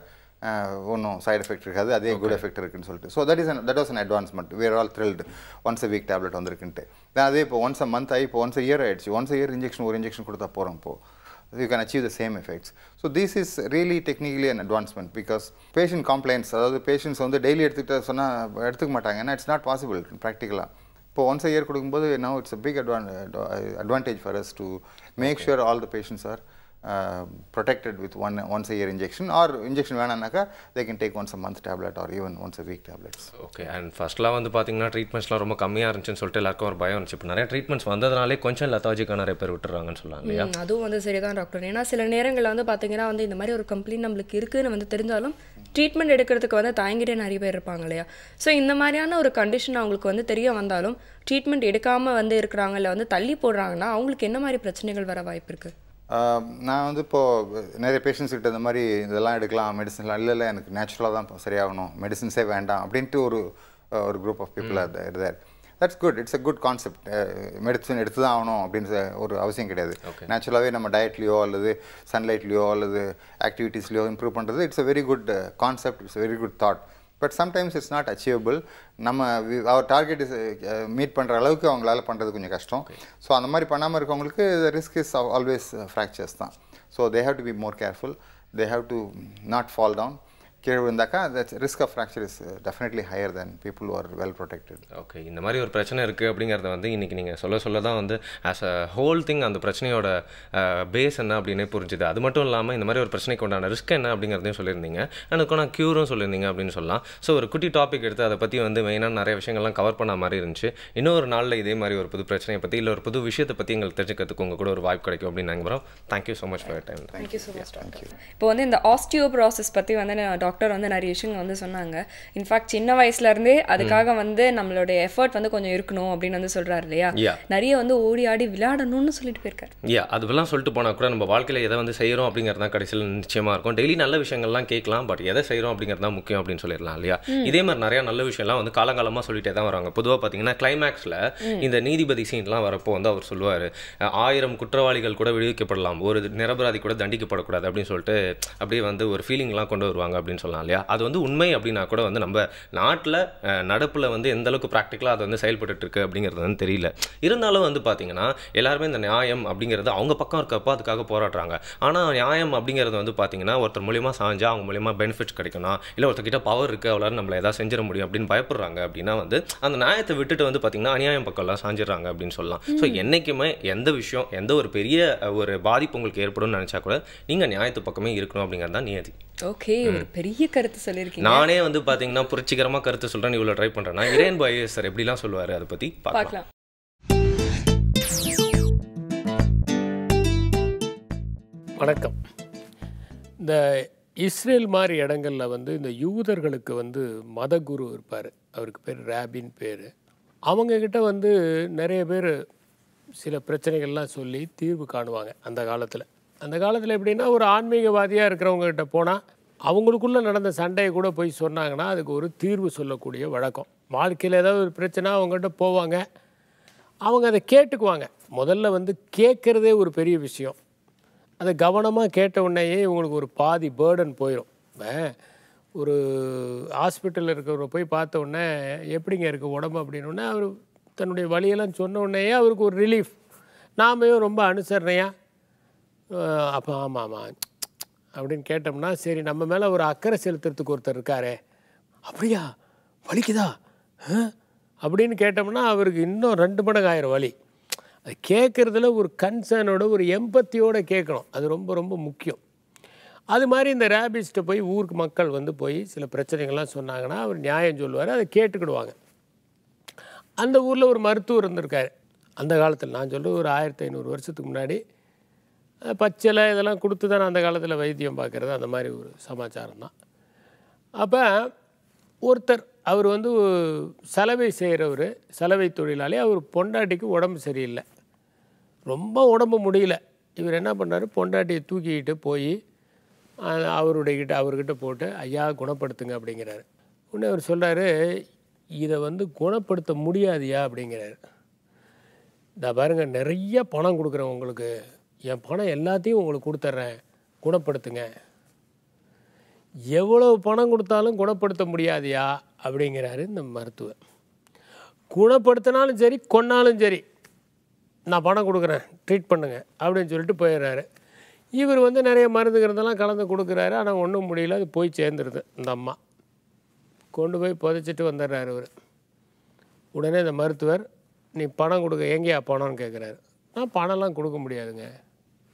ஒன்றும் சைடு எஃபெக்ட் இருக்காது. அதே குட் எஃபெக்ட் இருக்குன்னு சொல்லிட்டு. So that is that was an advancement are all thrilled. Once a week tablet வந்திருக்குன்ட்டு. Then அதே இப்போ ஒன்ஸ் அ மந்த் ஆகி இப்போ ஒன்ஸ் இயர் ஆயிடுச்சு. ஒன்ஸ் இயர் இன்ஜெக்ஷன் ஒரு இன்ஜெக்ஷன் கொடுத்தா போகிறோம் இப்போ. You can achieve the same effects. So this is really technically an advancement because patient complaints அதாவது பேஷண்ட்ஸ் வந்து டெய்லி எடுத்துக்கிட்ட சொன்னால் எடுத்துக்க மாட்டாங்க. ஏன்னா இட்ஸ் நாட் பாசிபிள் ப்ராக்டிக்கலாக இப்போ ஒன்ஸ் இயர் கொடுக்கும்போது it's a big advan advantage for us to make sure all the patients are uh, protected with one once a year injection or injection வேணாம்னாக்கா they can take once a month tablet or even once a week tablets. Okay and ஃபர்ஸ்ட்லாம் வந்து பார்த்தீங்கன்னா ட்ரீட்மெண்ட்ஸ்லாம் ரொம்ப கம்மியாக இருந்துச்சுன்னு சொல்லிட்டு எல்லாருக்கும் ஒரு பயம் இருந்துச்சு. இப்போ நிறைய ட்ரீட்மெண்ட்ஸ் வந்ததுனாலே கொஞ்சம் லெத்தாஜிக்காக நிறைய பேர் விட்டுறாங்கன்னு சொல்லலாம் இல்லையா? அதுவும் வந்து சரிதான் டாக்டர் ஏன்னா சில நேரங்களில் வந்து பார்த்தீங்கன்னா வந்து இந்த மாதிரி ஒரு கம்ப்ளைண்ட் நம்மளுக்கு இருக்குன்னு வந்து தெரிஞ்சாலும் ட்ரீட்மெண்ட் எடுக்கிறதுக்கு வந்து தயங்கிட்டே நிறைய பேர் இருப்பாங்க இல்லையா? ஸோ இந்த மாதிரியான ஒரு கண்டிஷன் அவங்களுக்கு வந்து தெரிய வந்தாலும் ட்ரீட்மெண்ட் எடுக்காமல் வந்து இருக்கிறாங்க இல்லை வந்து தள்ளி போடுறாங்கன்னா அவங்களுக்கு என்ன மாதிரி பிரச்சனைகள் வர வாய்ப்பு இருக்குது நான் வந்து இப்போது நிறைய பேஷண்ட்ஸ் கிட்ட இந்த மாதிரி இதெல்லாம் எடுக்கலாம் மெடிசன்லாம் இல்லை இல்லை எனக்கு நேச்சுரலாக தான் இப்ப சரியாகணும் மெடிசின்ஸே வேண்டாம் அப்படின்ட்டு ஒரு ஒரு group of people are there that's good it's a good concept medicine எடுத்து தான் ஆகணும் அப்படின்னு ஒரு அவசியம் கிடையாது. நேச்சுரலாகவே நம்ம டயட்லேயோ அல்லது சன்லைட்லேயோ அல்லது ஆக்டிவிட்டீஸ்லையோ இம்ப்ரூவ் பண்ணுறது it's a very good concept it's very good thought but sometimes it's not achievable நம்ம அவர் டார்கெட் இஸ் மீட் பண்ணுற அளவுக்கு அவங்களால பண்ணுறது கொஞ்சம் கஷ்டம். ஸோ அந்த மாதிரி பண்ணாமல் இருக்கவங்களுக்கு ரிஸ்க் இஸ் ஆல்வேஸ் ஃப்ராக்சர்ஸ் தான். So they have to be more careful they have to not fall down கீழே விழுந்தாக்கா that's risk of fracture is definitely higher than people are well protected okay இந்த மாதிரி ஒரு பிரச்சனை இருக்குது அப்படிங்கிறத வந்து இன்றைக்கி நீங்கள் சொல்ல சொல்ல தான் வந்து ஆஸ் அ ஹோல் திங் அந்த பிரச்சனையோட பேஸ் என்ன அப்படின்னே புரிஞ்சுது. அது மட்டும் இல்லாமல் இந்த மாதிரி ஒரு பிரச்சனைக்கு உண்டான ரிஸ்க் என்ன அப்படிங்கிறதையும் சொல்லியிருந்தீங்க. அதுக்கான க்யூரும் சொல்லியிருந்தீங்க அப்படின்னு சொல்லலாம். ஸோ ஒரு குட்டி டாபிக் எடுத்து அதை பற்றி வந்து மெயினாக நிறைய விஷயங்கள்லாம் கவர் பண்ண மாதிரி இருந்துச்சு. இன்னொரு நாளில் இதே மாதிரி ஒரு புது பிரச்சனையை பற்றி இல்லை ஒரு புது விஷயத்தை பற்றி எங்களுக்கு தெரிஞ்சுக்கிறதுக்கு உங்க கூட ஒரு வாய்ப்பு கிடைக்கும் அப்படின்னு நம்புகிறோம் thank you so much for time thank you so much doctor இப்போ வந்து இந்த ஆஸ்டியோ ப்ராசஸ் பற்றி வந்து டாக்டர் வந்து நிறைய விஷயங்கள் வந்து சொன்னாங்க. இன்ஃபேக்ட் சின்ன வயசுல இருந்தே அதுக்காக வந்து நம்மளுடைய எஃபர்ட் வந்து கொஞ்சம் இருக்கணும் அப்படின்னு வந்து சொல்றாரு இல்லையா. நிறைய வந்து ஓடி ஆடி விளையாடணும்னு சொல்லிட்டு போயிருக்காரு. யா அதுவெல்லாம் சொல்லிட்டு போனால் கூட நம்ம வாழ்க்கையில் எதை வந்து செய்கிறோம் அப்படிங்கிறது தான் கடைசியில் நிச்சயமாக இருக்கும். டெய்லி நல்ல விஷயங்கள்லாம் கேட்கலாம் பட் எதை செய்கிறோம் அப்படிங்கிறது தான் முக்கியம் அப்படின்னு சொல்லிடலாம் இல்லையா? இதே மாதிரி நிறைய நல்ல விஷயம்லாம் வந்து காலங்காலமாக சொல்லிட்டே தான் வராங்க. பொதுவாக பார்த்தீங்கன்னா கிளைமேக்ஸில் இந்த நீதிபதி சீன்லாம் வரப்போ வந்து அவர் சொல்லுவார் ஆயிரம் குற்றவாளிகள் கூட விடுவிக்கப்படலாம். ஒரு நிரபராதி கூட தண்டிக்கப்படக்கூடாது அப்படின்னு சொல்லிட்டு அப்படியே வந்து ஒரு ஃபீலிங்லாம் கொண்டு வருவாங்க அப்படின்னு அப்படின்னு சொல்லலாம் இல்லையா? அது வந்து உண்மை அப்படின்னா கூட வந்து நம்ம நாட்டில் நடப்பில் வந்து எந்த அளவுக்கு ப்ராக்டிக்கலாக அது வந்து செயல்பட்டு இருக்கு அப்படிங்கிறது வந்து தெரியல. இருந்தாலும் வந்து பார்த்தீங்கன்னா எல்லாருமே இந்த நியாயம் அப்படிங்கிறது அவங்க பக்கம் இருக்கப்போ அதுக்காக போராடுறாங்க. ஆனால் நியாயம் அப்படிங்கிறது வந்து பார்த்தீங்கன்னா ஒருத்தர் மூலியமாக சாஞ்சா அவங்க மூலியமாக பெனிஃபிட்ஸ் கிடைக்கணும் இல்லை ஒருத்தர்கிட்ட பவர் இருக்குது அவ்வளோ நம்மளை எதாவது செஞ்சிட முடியும் அப்படின்னு பயப்படுறாங்க அப்படின்னா வந்து அந்த நியாயத்தை விட்டுட்டு வந்து பார்த்தீங்கன்னா அநியாயம் பக்கம்லாம் சாஞ்சிடுறாங்க அப்படின்னு சொல்லலாம். ஸோ என்றைக்குமே எந்த விஷயம் எந்த ஒரு பெரிய ஒரு பாதிப்பு உங்களுக்கு ஏற்படும்னு நினச்சா கூட நீங்கள் நியாயத்து பக்கமே இருக்கணும் அப்படிங்கிறது தான் நியதி. ஓகே ஒரு பெரிய கருத்து சொல்லியிருக்கீங்க. நானே வந்து பார்த்தீங்கன்னா புரட்சிகரமாக கருத்து சொல்கிறேன் இவ்வளோ ட்ரை பண்ணுறேன்னா இறையன் பாய் சார் எப்படிலாம் சொல்லுவார் அதை பற்றி பார்க்கலாம். வணக்கம். இந்த இஸ்ரேல் மாதிரி இடங்கள்ல வந்து இந்த யூதர்களுக்கு வந்து மதகுரு இருப்பார். அவருக்கு பேர் ரேபின் பேர். அவங்கக்கிட்ட வந்து நிறைய பேர் சில பிரச்சனைகள்லாம் சொல்லி தீர்வு காணுவாங்க அந்த காலத்தில். அந்த காலத்தில் எப்படின்னா ஒரு ஆன்மீகவாதியாக இருக்கிறவங்ககிட்ட போனால் அவங்களுக்குள்ளே நடந்த சண்டையை கூட போய் சொன்னாங்கன்னா அதுக்கு ஒரு தீர்வு சொல்லக்கூடிய வழக்கம். வாழ்க்கையில் ஏதாவது ஒரு பிரச்சனை அவங்ககிட்ட போவாங்க. அவங்க அதை கேட்டுக்குவாங்க. முதல்ல வந்து கேட்குறதே ஒரு பெரிய விஷயம். அதை கவனமாக கேட்ட உடனேயே இவங்களுக்கு ஒரு பாதி பேர்டன் போயிடும் இப்போ ஒரு ஹாஸ்பிட்டலில் இருக்கிறவரை போய் பார்த்த உடனே எப்படிங்க இருக்குது உடம்பு? அப்படின்னோடனே அவர் தன்னுடைய வழியெல்லாம் சொன்ன உடனேயே அவருக்கு ஒரு ரிலீஃப் நாமையும் ரொம்ப அனுசரணையாக அப்போ ஆமாம். ஆமாம் அப்படின்னு கேட்டோம்னா சரி நம்ம மேலே ஒரு அக்கறை செலுத்துறதுக்கு ஒருத்தர் இருக்காரே. அப்படியா? வலிக்குதா? அப்படின்னு கேட்டோம்னா அவருக்கு இன்னும் ரெண்டு மடங்கு ஆயிரம் வலி. அது கேட்குறதுல ஒரு கன்சர்னோட ஒரு எம்பத்தியோடு கேட்கணும். அது ரொம்ப ரொம்ப முக்கியம். அது மாதிரி இந்த ரேபிஸ்ட்டை போய் ஊருக்கு மக்கள் வந்து போய் சில பிரச்சனைகள்லாம் சொன்னாங்கன்னா அவர் நியாயம் சொல்லுவார் அதை கேட்டுக்கிடுவாங்க. அந்த ஊரில் ஒரு மருத்துவர் இருந்திருக்கார். அந்த காலத்தில் நான் சொல்கிறது ஒரு ஆயிரத்தி ஐநூறு வருஷத்துக்கு முன்னாடி. பச்சிலை இதெல்லாம் கொடுத்து தானே அந்த காலத்தில் வைத்தியம் பார்க்குறது? அந்த மாதிரி ஒரு சமாச்சாரம் தான் அப்போ ஒருத்தர் அவர் வந்து சலவை செய்கிறவர் சலவை தொழிலாளி அவர் பொண்டாட்டிக்கு உடம்பு சரியில்லை. ரொம்ப உடம்பு முடியல. இவர் என்ன பண்ணார்? பொண்டாட்டியை தூக்கிக்கிட்டு போய் அவருடைய கிட்ட அவர்கிட்ட போட்டு ஐயா குணப்படுத்துங்க அப்படிங்கிறாரு. உடனே அவர் சொல்கிறாரு இதை வந்து குணப்படுத்த முடியாதியா? அப்படிங்கிறாரு. இந்த பாருங்கள் நிறைய பணம் கொடுக்குறேன் உங்களுக்கு. என் பணம் எல்லாத்தையும் உங்களுக்கு கொடுத்துட்றேன் குணப்படுத்துங்க. எவ்வளவு பணம் கொடுத்தாலும் குணப்படுத்த முடியாதியா? அப்படிங்கிறாரு இந்த மருத்துவர். குணப்படுத்தினாலும் சரி கொன்னாலும் சரி நான் பணம் கொடுக்குறேன் ட்ரீட் பண்ணுங்க அப்படின்னு சொல்லிட்டு போயிடுறாரு. இவர் வந்து நிறைய மருந்துங்கிறதெல்லாம் கலந்து கொடுக்குறாரு. ஆனால் ஒன்றும் முடியல அது போய் சேர்ந்துருது இந்த அம்மா. கொண்டு போய் புதைச்சிட்டு வந்துடுறாரு அவர் உடனே இந்த மருத்துவர் நீ பணம் கொடுக்க எங்கேயா பணம்னு கேட்குறாரு நான் பணம்லாம் கொடுக்க முடியாதுங்க.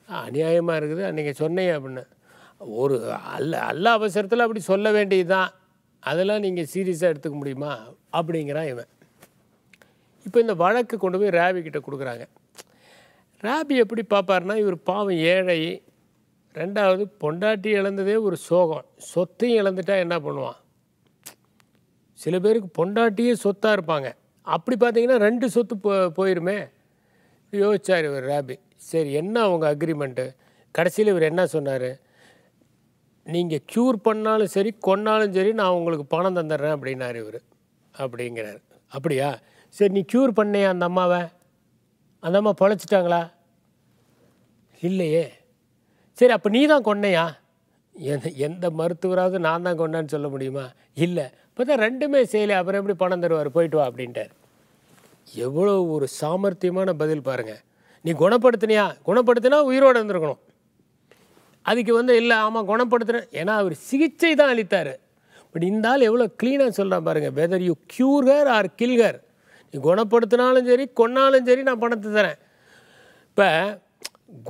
அநியாயமாக இருக்குது. நீங்கள் சொன்னீங்க அப்படின்னு. ஒரு அல்ல அல்ல அவசரத்தில் அப்படி சொல்ல வேண்டியது தான் அதெல்லாம் நீங்கள் சீரியஸாக எடுத்துக்க முடியுமா? அப்படிங்கிறான் இவன். இப்போ இந்த வழக்கு கொண்டு போய் ராபி கிட்ட கொடுக்குறாங்க. ராபி எப்படி பார்ப்பாருன்னா இவர் பாவம் ஏழை. ரெண்டாவது பொண்டாட்டி இழந்ததே ஒரு சோகம். சொத்தையும் இழந்துட்டா என்ன பண்ணுவான்? சில பேருக்கு பொண்டாட்டியே சொத்தாக இருப்பாங்க. அப்படி பார்த்தீங்கன்னா ரெண்டு சொத்து போ போயிருமே. யோசிச்சார் இவர் ராபி. சரி என்ன அவங்க அக்ரிமெண்ட்டு கடைசியில் இவர் என்ன சொன்னார்? நீங்கள் க்யூர் பண்ணாலும் சரி கொன்னாலும் சரி நான் உங்களுக்கு பணம் தந்துடுறேன் அப்படின்னாரு இவர். அப்படிங்கிறார். அப்படியா? சரி நீ க்யூர் பண்ணியா அந்த அம்மாவை? அந்த அம்மா பொழைச்சிட்டாங்களா? இல்லையே. சரி அப்போ நீ தான் கொன்னையா? எந்த எந்த மருத்துவராவது நான் தான் கொண்டேன்னு சொல்ல முடியுமா? இல்லை. இப்போ தான் ரெண்டுமே செய்யலை அப்புறம் எப்படி பணம் தருவார்? போயிட்டு வா அப்படின்ட்டார். எவ்வளோ ஒரு சாமர்த்தியமான பதில் பாருங்கள் நீ குணப்படுத்தினியா? குணப்படுத்தினா உயிரோடு இருந்திருக்கணும். அதுக்கு வந்து இல்லை ஆமாம் குணப்படுத்துகிறேன் ஏன்னா அவர் சிகிச்சை தான் அளித்தார். பட் இந்த ஆள் எவ்வளோ க்ளீனாக சொல்கிறான் பாருங்கள் whether you cure her or kill her நீ குணப்படுத்தினாலும் சரி கொன்னாலும் சரி நான் பணத்தை தரேன். இப்போ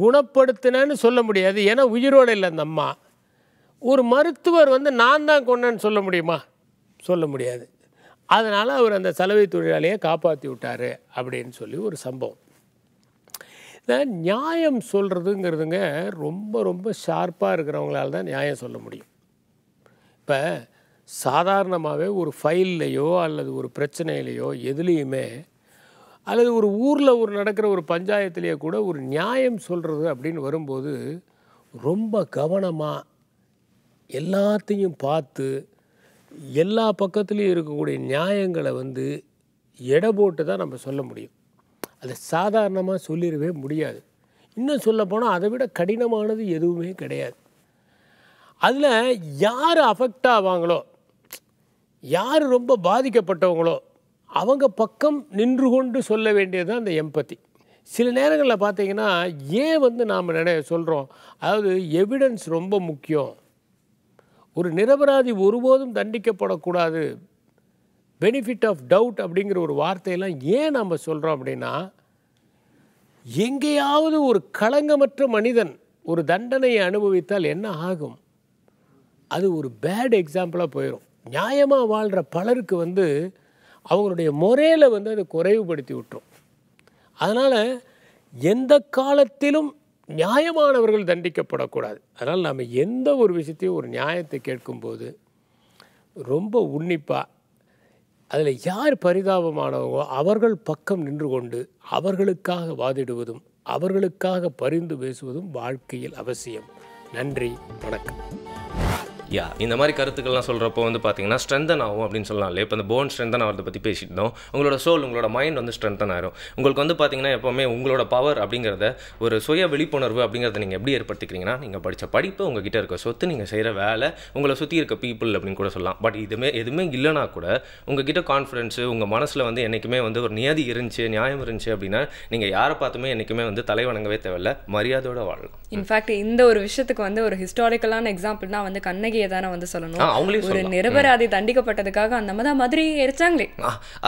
குணப்படுத்தினேன்னு சொல்ல முடியாது ஏன்னா உயிரோடு இல்லை அந்த அம்மா. ஒரு மருத்துவர் வந்து நான் தான் கொன்னேன்னு சொல்ல முடியுமா? சொல்ல முடியாது. அதனால் அவர் அந்த சலவை தொழிலாளியை காப்பாற்றி விட்டார் அப்படின்னு சொல்லி ஒரு சம்பவம். இந்த நியாயம் சொல்கிறதுங்கிறதுங்க ரொம்ப ரொம்ப ஷார்ப்பாக இருக்கிறவங்களால தான் நியாயம் சொல்ல முடியும். இப்போ சாதாரணமாகவே ஒரு ஃபைல்லையோ அல்லது ஒரு பிரச்சனையிலையோ எதுலேயுமே அல்லது ஒரு ஊரில் ஒரு நடக்கிற ஒரு பஞ்சாயத்துலேயே கூட ஒரு நியாயம் சொல்கிறது அப்படின்னு வரும்போது ரொம்ப கவனமாக எல்லாத்தையும் பார்த்து எல்லா பக்கத்துலேயும் இருக்கக்கூடிய நியாயங்களை வந்து எடை போட்டு தான் நம்ம சொல்ல முடியும். அதை சாதாரணமாக சொல்லிடவே முடியாது. இன்னும் சொல்லப்போனால் அதை விட கடினமானது எதுவுமே கிடையாது. அதில் யார் அஃபெக்ட் ஆவாங்களோ யார் ரொம்ப பாதிக்கப்பட்டவங்களோ அவங்க பக்கம் நின்று கொண்டு சொல்ல வேண்டியது தான் அந்த எம்பத்தி சில நேரங்களில் பார்த்தீங்கன்னா ஏன் வந்து நாம் நினை சொல்கிறோம் அதாவது எவிடன்ஸ் ரொம்ப முக்கியம். ஒரு நிரபராதி ஒருபோதும் தண்டிக்கப்படக்கூடாது. பெனிஃபிட் ஆஃப் டவுட் அப்படிங்கிற ஒரு வார்த்தையெல்லாம் ஏன் நம்ம சொல்கிறோம் அப்படின்னா எங்கேயாவது ஒரு களங்கமற்ற மனிதன் ஒரு தண்டனையை அனுபவித்தால் என்ன ஆகும்? அது ஒரு பேட் எக்ஸாம்பிளாக போயிடும் நியாயமாக வாழ்கிற பலருக்கு வந்து அவங்களுடைய முறையில் வந்து அதை குறைவுபடுத்தி விட்டுரும். அதனால் எந்த காலத்திலும் நியாயமானவர்கள் தண்டிக்கப்படக்கூடாது. அதனால் நம்ம எந்த ஒரு விஷயத்தையும் ஒரு நியாயத்தை கேட்கும்போது ரொம்ப உன்னிப்பாக அதில் யார் பரிதாபமானவங்களோ அவர்கள் பக்கம் நின்று கொண்டு அவர்களுக்காக வாதிடுவதும் அவர்களுக்காக பரிந்து பேசுவதும் வாழ்க்கையில் அவசியம். நன்றி வணக்கம். யா இந்த மாதிரி கருத்துக்கள்லாம் சொல்கிறப்போ வந்து பார்த்தீங்கன்னா ஸ்ட்ரென்தன் ஆகும் அப்படின்னு சொல்லலாம் இல்லையா? இப்போ இந்த போன் ஸ்ட்ரென்தன் ஆகிறத பற்றி பேசிட்டு இருந்தோம். உங்களோட சோல் உங்களோட மைண்ட் வந்து ஸ்ட்ரென்தன் ஆயிரும். உங்களுக்கு வந்து பார்த்தீங்கன்னா எப்போவுமே உங்களோட பவர் அப்படிங்கிறத ஒரு சுய விழிப்புணர்வு அப்படிங்கிறத நீங்கள் எப்படி ஏற்படுத்திக்கிறீங்கன்னா நீங்கள் படித்த படிப்பு உங்ககிட்ட இருக்க சொத்து நீங்கள் செய்கிற வேலை உங்களை சுற்றி இருக்க பீப்புள் அப்படின்னு கூட சொல்லலாம். பட் இதுமே எதுவுமே இல்லைனா கூட உங்ககிட்ட கான்ஃபிடென்ஸு உங்கள் மனசில் வந்து என்றைக்குமே வந்து ஒரு நியதி இருந்துச்சு நியாயம் இருந்துச்சு அப்படின்னா நீங்கள் யாரை பார்த்துமே என்றைக்குமே வந்து தலை வணங்கவே தேவையில்ல. மரியாதையோட வாழலாம். இன்ஃபேக்ட் இந்த ஒரு விஷயத்துக்கு வந்து ஒரு ஹிஸ்டாரிக்கலான எக்ஸாம்பிள்னா வந்து கண்ணகியை தானே வந்து சொல்லணும். ஒரு. நிரபராதி தண்டிக்கப்பட்டதுக்காக அந்த மாதிரி மதுரை எரிச்சாங்களே.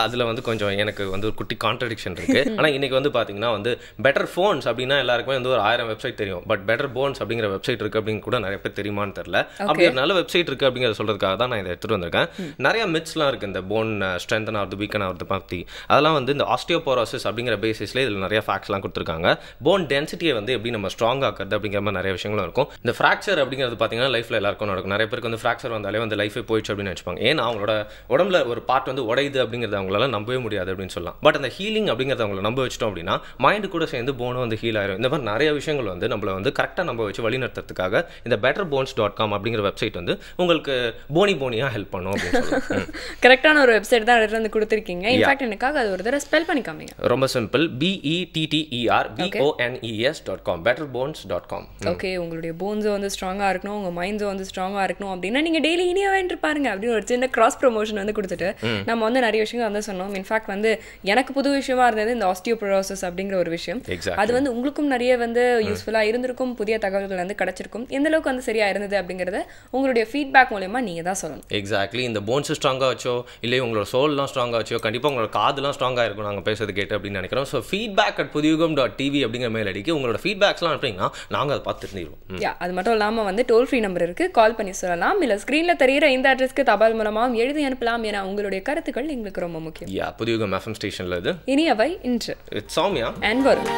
அதில் வந்து கொஞ்சம் எனக்கு வந்து ஒரு குட்டி கான்ட்ரடிக்ஷன் இருக்கு. ஆனால் இன்னைக்கு வந்து பார்த்தீங்கன்னா வந்து பெட்டர் ஃபோன்ஸ் அப்படின்னா எல்லாருக்குமே வந்து ஒரு ஆயிரம் வெப்சைட் தெரியும். பட் பெட்டர் போன்ஸ் அப்படிங்கிற வெப்சைட் இருக்கு அப்படின்னு கூட நிறைய பேர் தெரியுமான்னு தெரியல. அப்படி ஒரு நல்ல வெப்சைட் இருக்கு அப்படிங்கிறத சொல்றதுக்காக தான் நான் இதை எடுத்துட்டு வந்திருக்கேன். நிறைய மித்ஸ்லாம் இருக்கு. இந்த போன் ஸ்ட்ரென்தன் ஆகுது வீக்கன் ஆகுது பற்றி அதெல்லாம் வந்து இந்த ஆஸ்டியோபோரோசிஸ் அப்படிங்கிற பேசிஸ்ல இதில் நிறைய ஃபேக்ட்ஸ்லாம் கொடுத்துருக்காங்க. போன் டென்சிட்டியை வந்து எப்படி நம்ம ஸ்ட்ராங் ஆக்குறது அப்படிங்கிற மாதிரி நிறைய விஷயங்களும் இருக்கும். இந்த ஃப்ராக்சர் அப்படிங்கிறது பார்த்தீங்கன்னா லைஃப்ல எல்லாருக்கும் நடக்கும். நிறைய பேருக்கு வந்து ஃப்ராக்சர் வந்தாலே வந்து லைஃபே போயிடுச்சு அப்படின்னு நினைப்பாங்க ஏன்னா அவங்களோட உடம்புல ஒரு பார்ட் வந்து உடையுது அப்படிங்கிறத அவங்களால நம்பவே முடியாது அப்படின்னு சொல்லலாம். பட் அந்த ஹீலிங் அப்படிங்கிறத அவங்கள நம்ப வச்சிட்டோம் அப்படின்னா மைண்டு கூட சேர்ந்து போனும் வந்து ஹீல் ஆயிரும். இந்த மாதிரி நிறைய விஷயங்கள் வந்து நம்மள வந்து கரெக்டாக நம்ப வச்சு வழிநடத்துறதுக்காக இந்த பெட்டர் போன்ஸ் டாட் காம் அப்படிங்கிற வெப்சைட் வந்து உங்களுக்கு போனி போனியாக ஹெல்ப் பண்ணும் அப்படின்னு. கரெக்டான ஒரு வெப்சைட் தான் வந்து கொடுத்துருக்கீங்க. இன்ஃபேக்ட் எனக்காக அது ஒரு தடவை ஸ்பெல் பண்ணி காமிங்க ரொம்ப simple B E T T E R B O N E S dot com better bones dot com okay உங்களுடைய போன்ஸும் வந்து ஸ்ட்ராங்காக இருக்கணும். உங்கள் மைண்ட்ஸும் வந்து ஸ்ட்ராங்காக இருக்கணும் அப்படின்னா நீங்கள் டெய்லி இனியா வேண்டு பாருங்க அப்படின்னு ஒரு சின்ன கிராஸ் ப்ரொமோஷன் வந்து கொடுத்துட்டு நம்ம வந்து நிறைய விஷயங்கள் வந்து சொன்னோம். இன்ஃபேக்ட் வந்து எனக்கு புது விஷயமா இருந்தது இந்த ஆஸ்டியோப்ரோசஸ் அப்படிங்கிற ஒரு விஷயம். அது வந்து உங்களுக்கும் நிறைய வந்து யூஸ்ஃபுல்லாக இருந்திருக்கும். புதிய தகவல்கள் வந்து கிடைச்சிருக்கும். எந்த அளவுக்கு வந்து சரியா இருந்தது அப்படிங்கிறத உங்களுடைய ஃபீட்பேக் மூலயமா நீங்கள் தான் சொல்லணும். எக்ஸாக்ட்லி இந்த போன்ஸ் ஸ்ட்ராங்காக வச்சோ இல்லை உங்களோட சோல்லாம் ஸ்ட்ராங்காக வச்சோ கண்டிப்பாக உங்களோட காதுலாம் ஸ்ட்ராங்காக இருக்கும் நாங்கள் பேசுறது கேட்டு அப்படின்னு நினைக்கிறோம். So feedback at Puthiyugam dot TV அப்படிங்கிற மேல் அடிக்கு உங்களோட ஃபீட்பேக்ஸ்லாம் அனுப்புனீங்கன்னா நாங்கள் அதை பார்த்து தெரிஞ்சிருவோம் அது மட்டும் இல்லாமல் வந்து டோல் ஃப்ரீ நம்பர் இருக்கு. கால் பண்ணி சொல்லலாம். இல்லை ஸ்க்ரீனில் தெரியிற இந்த அட்ரஸ்க்கு தபால் மூலமாகவும் எழுதி அனுப்பலாம் என உங்களுடைய கருத்துக்கள் எங்களுக்கு ரொம்ப முக்கியம். யா புதியுகம் எஃப்எம் ஸ்டேஷனில் இது. இனியவை இன்று. இட்ஸ் சௌமியா அண்ட் வரும்.